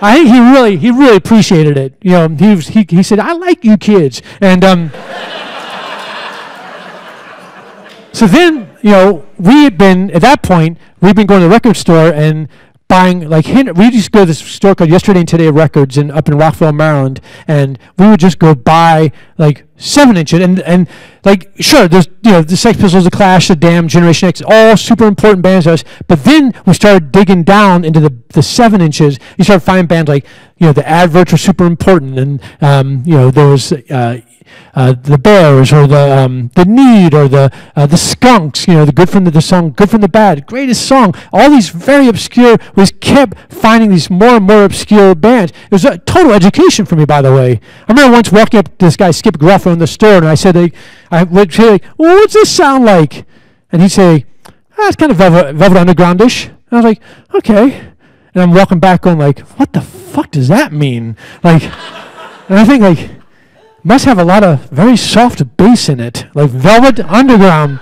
I think he really, he really appreciated it. You know, he was, he, he said, "I like you kids," and um, so then, you know, we had been at that point, we've been going to the record store and buying like we to go to this store called Yesterday and Today Records in up in Rockville, Maryland, and we would just go buy like seven inch and and like sure, there's you know the Sex Pistols, the Clash, the Damned, Generation X, all super important bands to us. But then we started digging down into the the seven inches. You start finding bands like you know the Adverts were super important, and um, you know there was. Uh, uh, the Bears or the um, the Need or the uh, the Skunks, you know, the good from the, the song Good from the Bad, greatest song. All these very obscure. We kept finding these more and more obscure bands. It was a total education for me, by the way. I remember once walking up to this guy Skip Groff in the store, and I said, like, I would say, well, "What's this sound like?" And he'd say, ah, "It's kind of Velvet, Velvet Undergroundish." And I was like, "Okay." And I'm walking back, going like, "What the fuck does that mean?" Like, and I think like must have a lot of very soft bass in it, like Velvet Underground.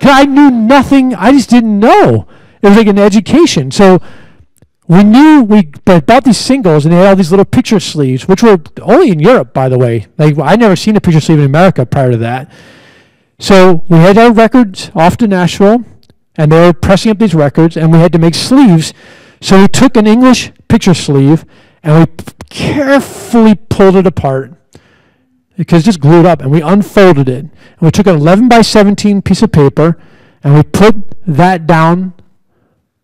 I knew nothing. I just didn't know. It was like an education. So we knew we bought these singles, and they had all these little picture sleeves, which were only in Europe, by the way. Like I never seen a picture sleeve in America prior to that. So we had our records off to Nashville, and they were pressing up these records, and we had to make sleeves. So we took an English picture sleeve, and we carefully pulled it apart because just glued up and we unfolded it. And we took an 11 by 17 piece of paper and we put that down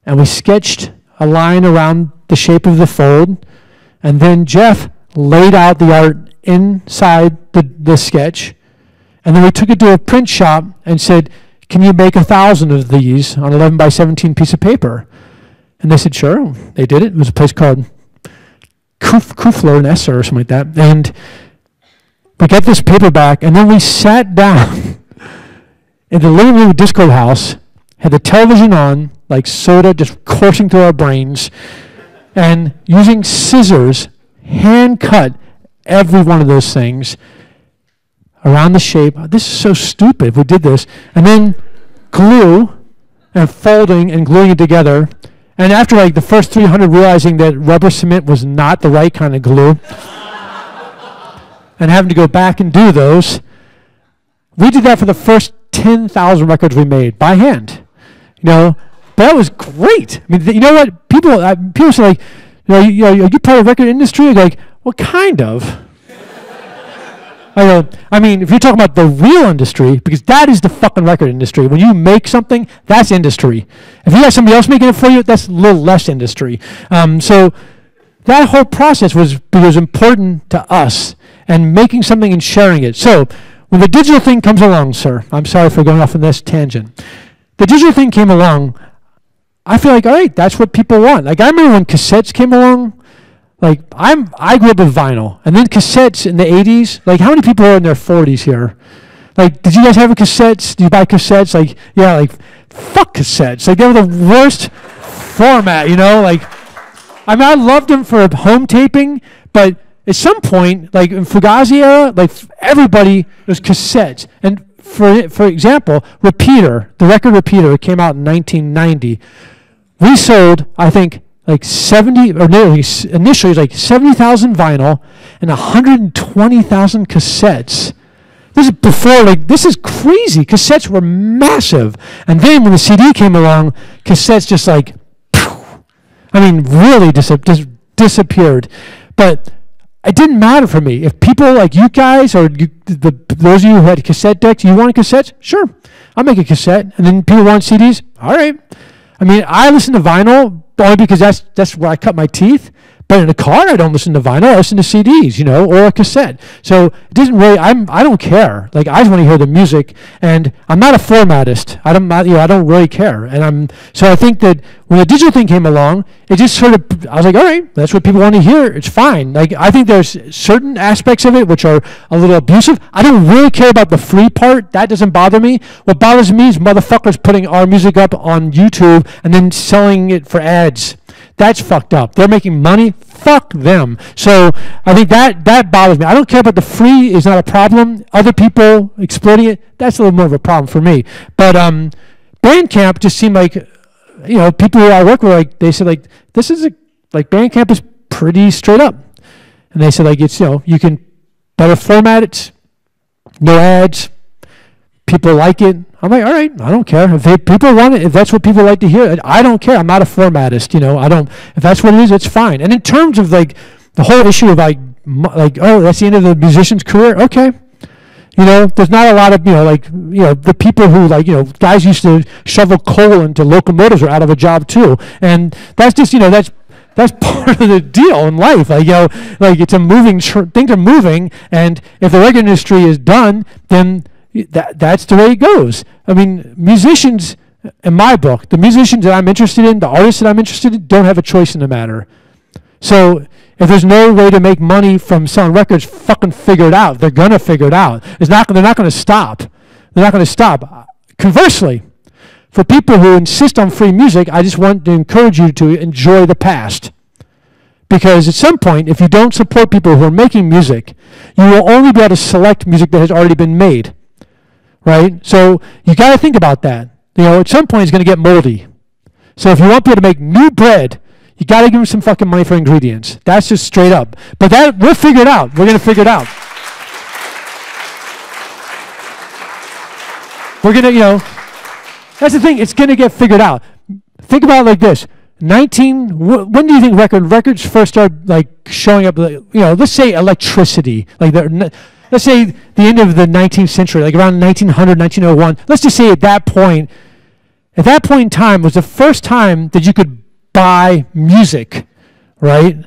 and we sketched a line around the shape of the fold. And then jeff laid out the art inside the, the sketch. And then we took it to a print shop and said can you make a thousand of these on 11 by 17 piece of paper? And they said sure. They did it. It was a place called Kuf, Keuffel and Esser or something like that. And we got this paperback, and then we sat down in the living room Dischord House, had the television on, like soda just coursing through our brains, and using scissors, hand cut every one of those things around the shape. This is so stupid we did this. And then glue and folding and gluing it together. And after like the first 300 realizing that rubber cement was not the right kind of glue, and having to go back and do those. We did that for the first 10,000 records we made by hand. You know, that was great. I mean, you know what? People, uh, people say like, you know, you, are you part of the record industry? I like, well, kind of. I go, I mean, if you're talking about the real industry, because that is the fucking record industry. When you make something, that's industry. If you have somebody else making it for you, that's a little less industry. Um, so that whole process was was important to us and making something and sharing it. So when the digital thing comes along, sir, I'm sorry for going off on this tangent. The digital thing came along. I feel like, all right, that's what people want. Like I remember when cassettes came along. like I'm I grew up with vinyl, and then cassettes in the '80s. Like how many people are in their 40s here? Like, did you guys have cassettes? Do you buy cassettes? Like, yeah, like fuck cassettes. Like they were the worst format, you know. Like, I mean, I loved them for home taping, but at some point, like in Fugazi era, like everybody was cassettes. And for for example, Repeater, the record Repeater, it came out in 1990. We sold, I think, like 70 or nearly initially like 70,000 vinyl and 120,000 cassettes. This is before like this is crazy. Cassettes were massive, and then when the CD came along, cassettes just like, I mean, really dis- dis- disappeared. But it didn't matter for me. If people like you guys or you, the, those of you who had cassette decks, you wanted cassettes, sure, I'll make a cassette. And then people want CDs, all right. I mean, I listen to vinyl only because that's that's where I cut my teeth. But in a car, I don't listen to vinyl. I listen to CDs, you know, or a cassette. So it doesn't really. I'm. I don't care. Like I just want to hear the music, and I'm not a formatist. I don't. You know, I don't really care. And I'm. So I think that when the digital thing came along, it just sort of. I was like, all right, that's what people want to hear. It's fine. Like I think there's certain aspects of it which are a little abusive. I don't really care about the free part. That doesn't bother me. What bothers me is motherfuckers putting our music up on YouTube and then selling it for ads. That's fucked up. They're making money. Fuck them. So I think that that bothers me. I don't care about the free is not a problem. Other people exploiting it, that's a little more of a problem for me. But um, Bandcamp just seemed like, you know, people who I work with, like they said, like this is a like Bandcamp is pretty straight up, and they said like it's you know you can better format it, no ads, people like it. I'm like, all right, I don't care if they, people want it. If that's what people like to hear, I don't care. I'm not a formatist, you know. I don't. If that's what it is, it's fine. And in terms of like the whole issue of like like oh that's the end of the musician's career, okay. You know, there's not a lot of you know like you know the people who like you know guys used to shovel coal into locomotives are out of a job too, and that's just you know that's that's part of the deal in life. Like you know, like it's a moving tr- things are moving, and if the record industry is done, then that that's the way it goes. I mean, musicians, in my book, the musicians that I'm interested in, the artists that I'm interested in, don't have a choice in the matter. So if there's no way to make money from selling records, fucking figure it out. They're gonna figure it out. It's not. They're not gonna stop. They're not gonna stop. Conversely, for people who insist on free music, I just want to encourage you to enjoy the past. Because at some point, if you don't support people who are making music, you will only be able to select music that has already been made. Right? So you got to think about that. You know, at some point, it's going to get moldy. So if you want people to make new bread, you got to give them some fucking money for ingredients. That's just straight up. But that we'll figure it out. We're going to figure it out. We're going to, you know, that's the thing. It's going to get figured out. Think about it like this. 19 wh- when do you think record records first started like showing up like, you know let's say electricity like the, let's say the end of the 19th century like around 1900 1901 let's just say at that point at that point in time was the first time that you could buy music right?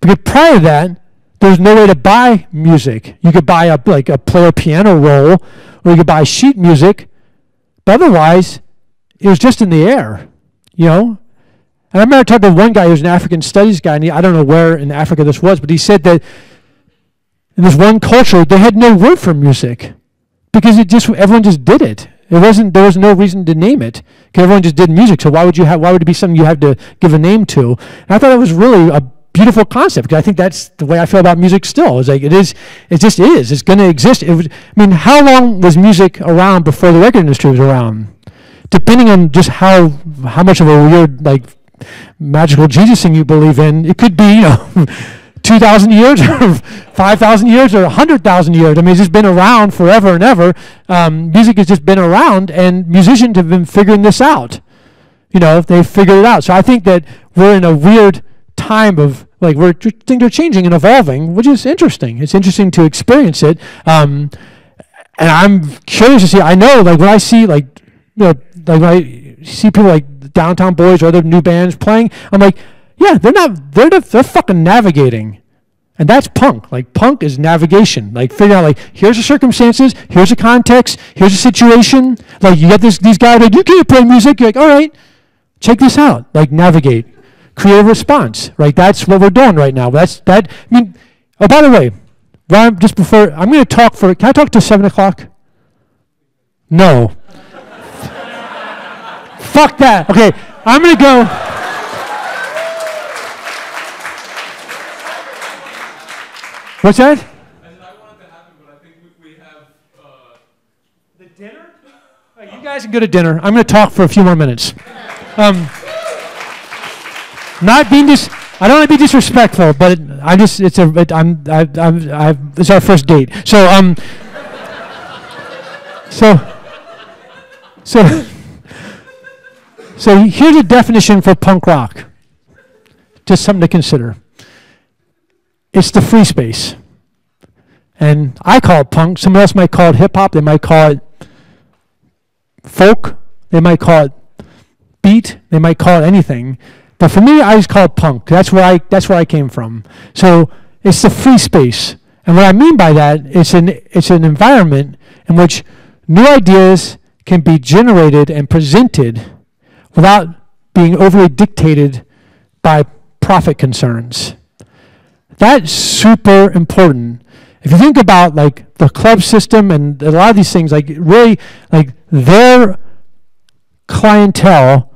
Because prior to that there was no way to buy music. You could buy a like a player piano roll or you could buy sheet music but otherwise it was just in the air you know? And I remember talking to one guy who was an African studies guy, and he, I don't know where in Africa this was, but he said that in this one culture they had no word for music because it just everyone just did it. It wasn't there was no reason to name it because everyone just did music. So why would you have why would it be something you had to give a name to? And I thought it was really a beautiful concept because I think that's the way I feel about music still. It's like it is, it just is. It's going to exist. It was, I mean, how long was music around before the record industry was around? Depending on just how how much of a weird like magical Jesus thing you believe in, it could be you know. 2,000 years or 5,000 years or 100,000 years. I mean, it's just been around forever and ever. Um, music has just been around, and musicians have been figuring this out. You know, they've figured it out. So I think that we're in a weird time of like we're things are changing and evolving, which is interesting. It's interesting to experience it. Um, and I'm curious to see. I know, like when I see like you know, like when I see people like Downtown Boys or other new bands playing, I'm like, yeah, they're not. They're the, they're fucking navigating. And that's punk. Like punk is navigation. Like figure out like here's the circumstances, here's the context, here's the situation. Like you get this these guys like you can't play music. You're like, all right, check this out. Like navigate. create a response, right? That's what we're doing right now. That's that. I mean, oh, by the way, Ryan, just before I'm going to talk for. Can I talk to seven o'clock? No. Fuck that. Okay, I'm going to go. Have. Uh, The dinner? You guys can go to dinner. I'm going to talk for a few more minutes. Um, not being dis. I don't want to be disrespectful, but I just it's a it, I'm I, I'm I it's our first date. So um. so. So. So here's a definition for punk rock. Just something to consider. It's the free space. And I call it punk. Someone else might call it hip hop. They might call it folk. They might call it beat. They might call it anything. But for me, I just call it punk. That's where I that's where I came from. So it's the free space. And what I mean by that, it's an it's an environment in which new ideas can be generated and presented without being overly dictated by profit concerns. That's super important. If you think about like the club system and a lot of these things, like really, like their clientele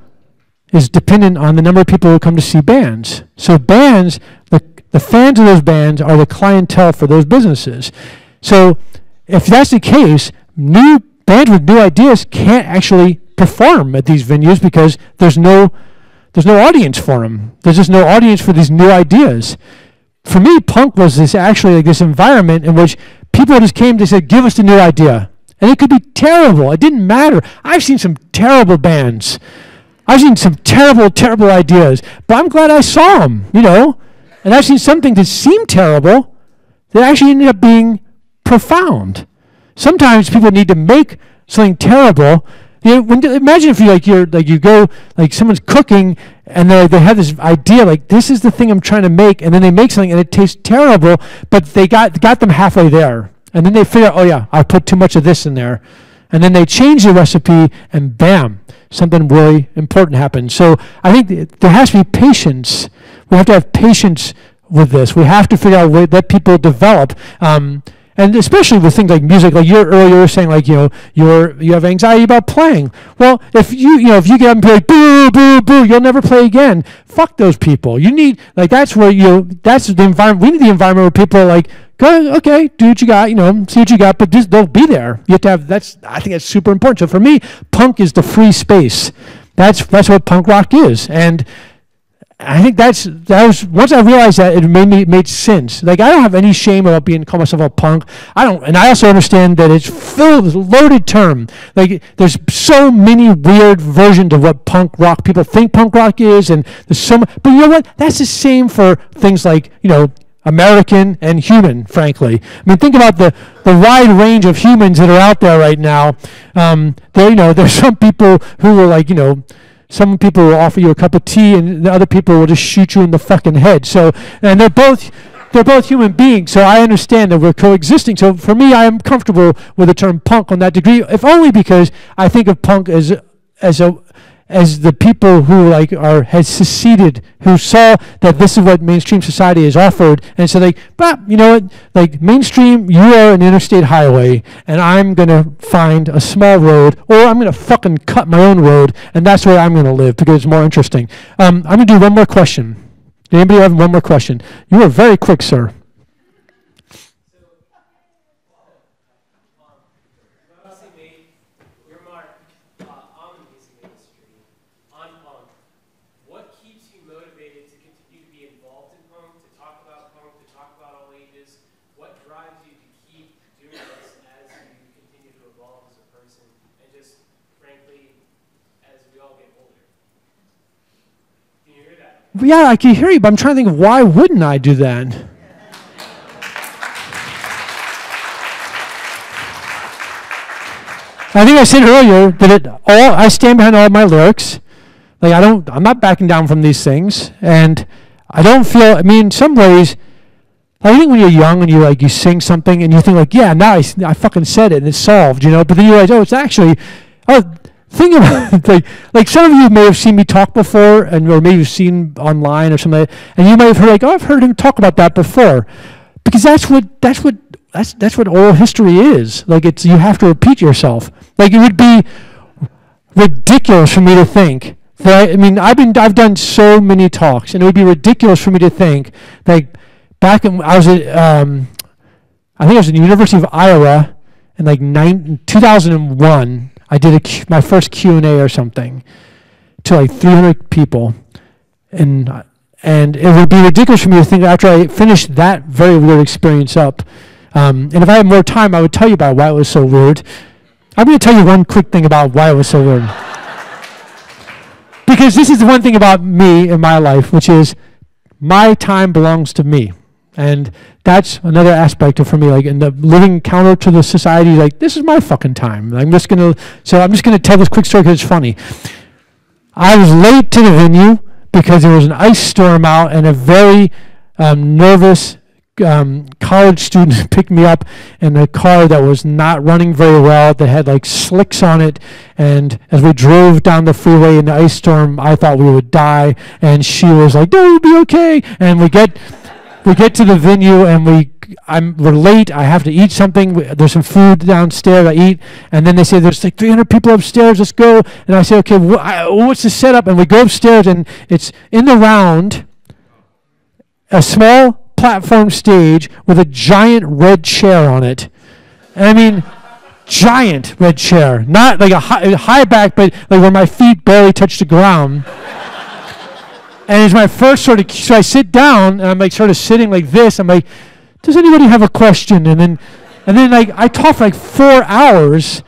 is dependent on the number of people who come to see bands. So bands, the, the fans of those bands are the clientele for those businesses. So if that's the case, new bands with new ideas can't actually perform at these venues because there's no there's no audience for them. There's just no audience for these new ideas. For me, punk was this actually like this environment in which people just came. They said, "Give us the new idea," and it could be terrible. It didn't matter. I've seen some terrible bands. I've seen some terrible, terrible ideas, but I'm glad I saw them. You know, and I've seen something that seemed terrible that actually ended up being profound. Sometimes people need to make something terrible you when, imagine if you like you're like you go like someone's cooking and they they have this idea like this is the thing I'm trying to make and then they make something and it tastes terrible but they got got them halfway there. And then they figure oh yeah I put too much of this in there. And then they change the recipe and bam something really important happens. So I think th- there has to be patience. We have to have patience with this. We have to figure out a way let people develop. Um, and especially with things like music, like you earlier were saying, like you know, you're you have anxiety about playing. Well, if you you know if you get up and like boo boo boo, you'll never play again. Fuck those people. You need like that's where you that's the environment. We need the environment where people are like, go okay, do what you got, you know, see what you got, but just don't be there. You have to have that's. I think that's super important. So for me, punk is the free space. That's that's what punk rock is, and I think that's that was once I realized that it made me it made sense. Like I don't have any shame about being call myself a punk. I don't, and I also understand that it's filled with loaded term. Like there's so many weird versions of what punk rock people think punk rock is, and there's so. Much, but you know what? That's the same for things like you know American and human, frankly. I mean, think about the, the wide range of humans that are out there right now. Um, there, you know, there's some people who are like, you know, some people will offer you a cup of tea, and the other people will just shoot you in the fucking head. So, and they're both they're both human beings. So I understand that we're coexisting. So for me, I am comfortable with the term punk on that degree, if only because I think of punk as as a as the people who like are has seceded, who saw that this is what mainstream society has offered, and so like, but you know what, like mainstream, you are an interstate highway, and I'm gonna find a small road, or I'm gonna fucking cut my own road, and that's where I'm gonna live because it's more interesting. Um, I'm gonna do one more question. Anybody have one more question? You are very quick, sir. obviously made your mark uh, on the music industry, on punk. What keeps you motivated to continue to be involved in punk, to talk about punk, to talk about all ages? What drives you to keep doing this as you continue to evolve as a person, and just frankly, as we all get older? Can you hear that? Yeah, I can hear you, but I'm trying to think why wouldn't I do that? I think I said earlier that it all I stand behind all my lyrics. Like I don't I'm not backing down from these things and I don't feel I mean in some ways I think when you're young and you like you sing something and you think like yeah now I fucking said it and it's solved you know but then you realize oh it's actually oh thing about like like some of you may have seen me talk before, and or maybe you've seen online or something, and you might have heard like, oh, I've heard him talk about that before, because that's what that's what that's that's what oral history is. Like it's you have to repeat yourself. Like it would be ridiculous for me to think that I, I mean I've been I've done so many talks, and it would be ridiculous for me to think like back in I was at um, I think I was at the University of Iowa in like nine, 2001. I did a Q, my first Q and A or something to like 300 people, and and it would be ridiculous for me to think after I finished that very weird experience up, um, and if I had more time, I would tell you about why it was so weird. I'm going to tell you one quick thing about why it was so weird. because this is the one thing about me in my life, which is my time belongs to me. And that's another aspect of for me, like in the living counter to the society, like this is my fucking time. I'm just gonna, so I'm just gonna tell this quick story because it's funny. I was late to the venue because there was an ice storm out and a very um, nervous um, college student picked me up in a car that was not running very well. That had like slicks on it, and as we drove down the freeway in the ice storm, I thought we would die. And she was like, "No, you'll be okay." And we get we get to the venue and we I'm we're late. I have to eat something. There's some food downstairs. I eat, and then they say there's like 300 people upstairs. Let's go. And I say, okay, wh- what's the setup? And we go upstairs, and it's in the round, a small platform stage with a giant red chair on it. And I mean, giant red chair, not like a high, high back, but like where my feet barely touch the ground. And it's my first sort of, so I sit down and I'm like sort of sitting like this. I'm like, does anybody have a question? And then, and then like I talk for like four hours,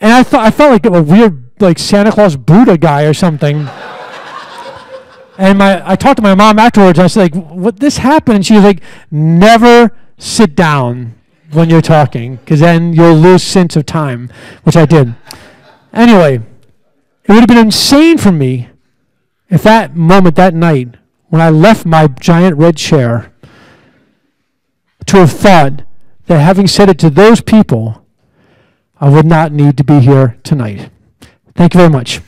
and I thought I felt like a weird like Santa Claus Buddha guy or something. and my I talked to my mom afterwards. And I said like, what this happened? And she was like, never sit down when you're talking, because then you'll lose sense of time, which I did. Anyway, it would have been insane for me if that moment that night when I left my giant red chair to have thought that having said it to those people, I would not need to be here tonight. Thank you very much.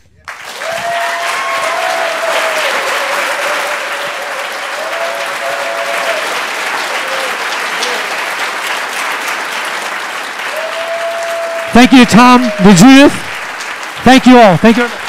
Thank you to Tom, to Judith. Thank you all. Thank you.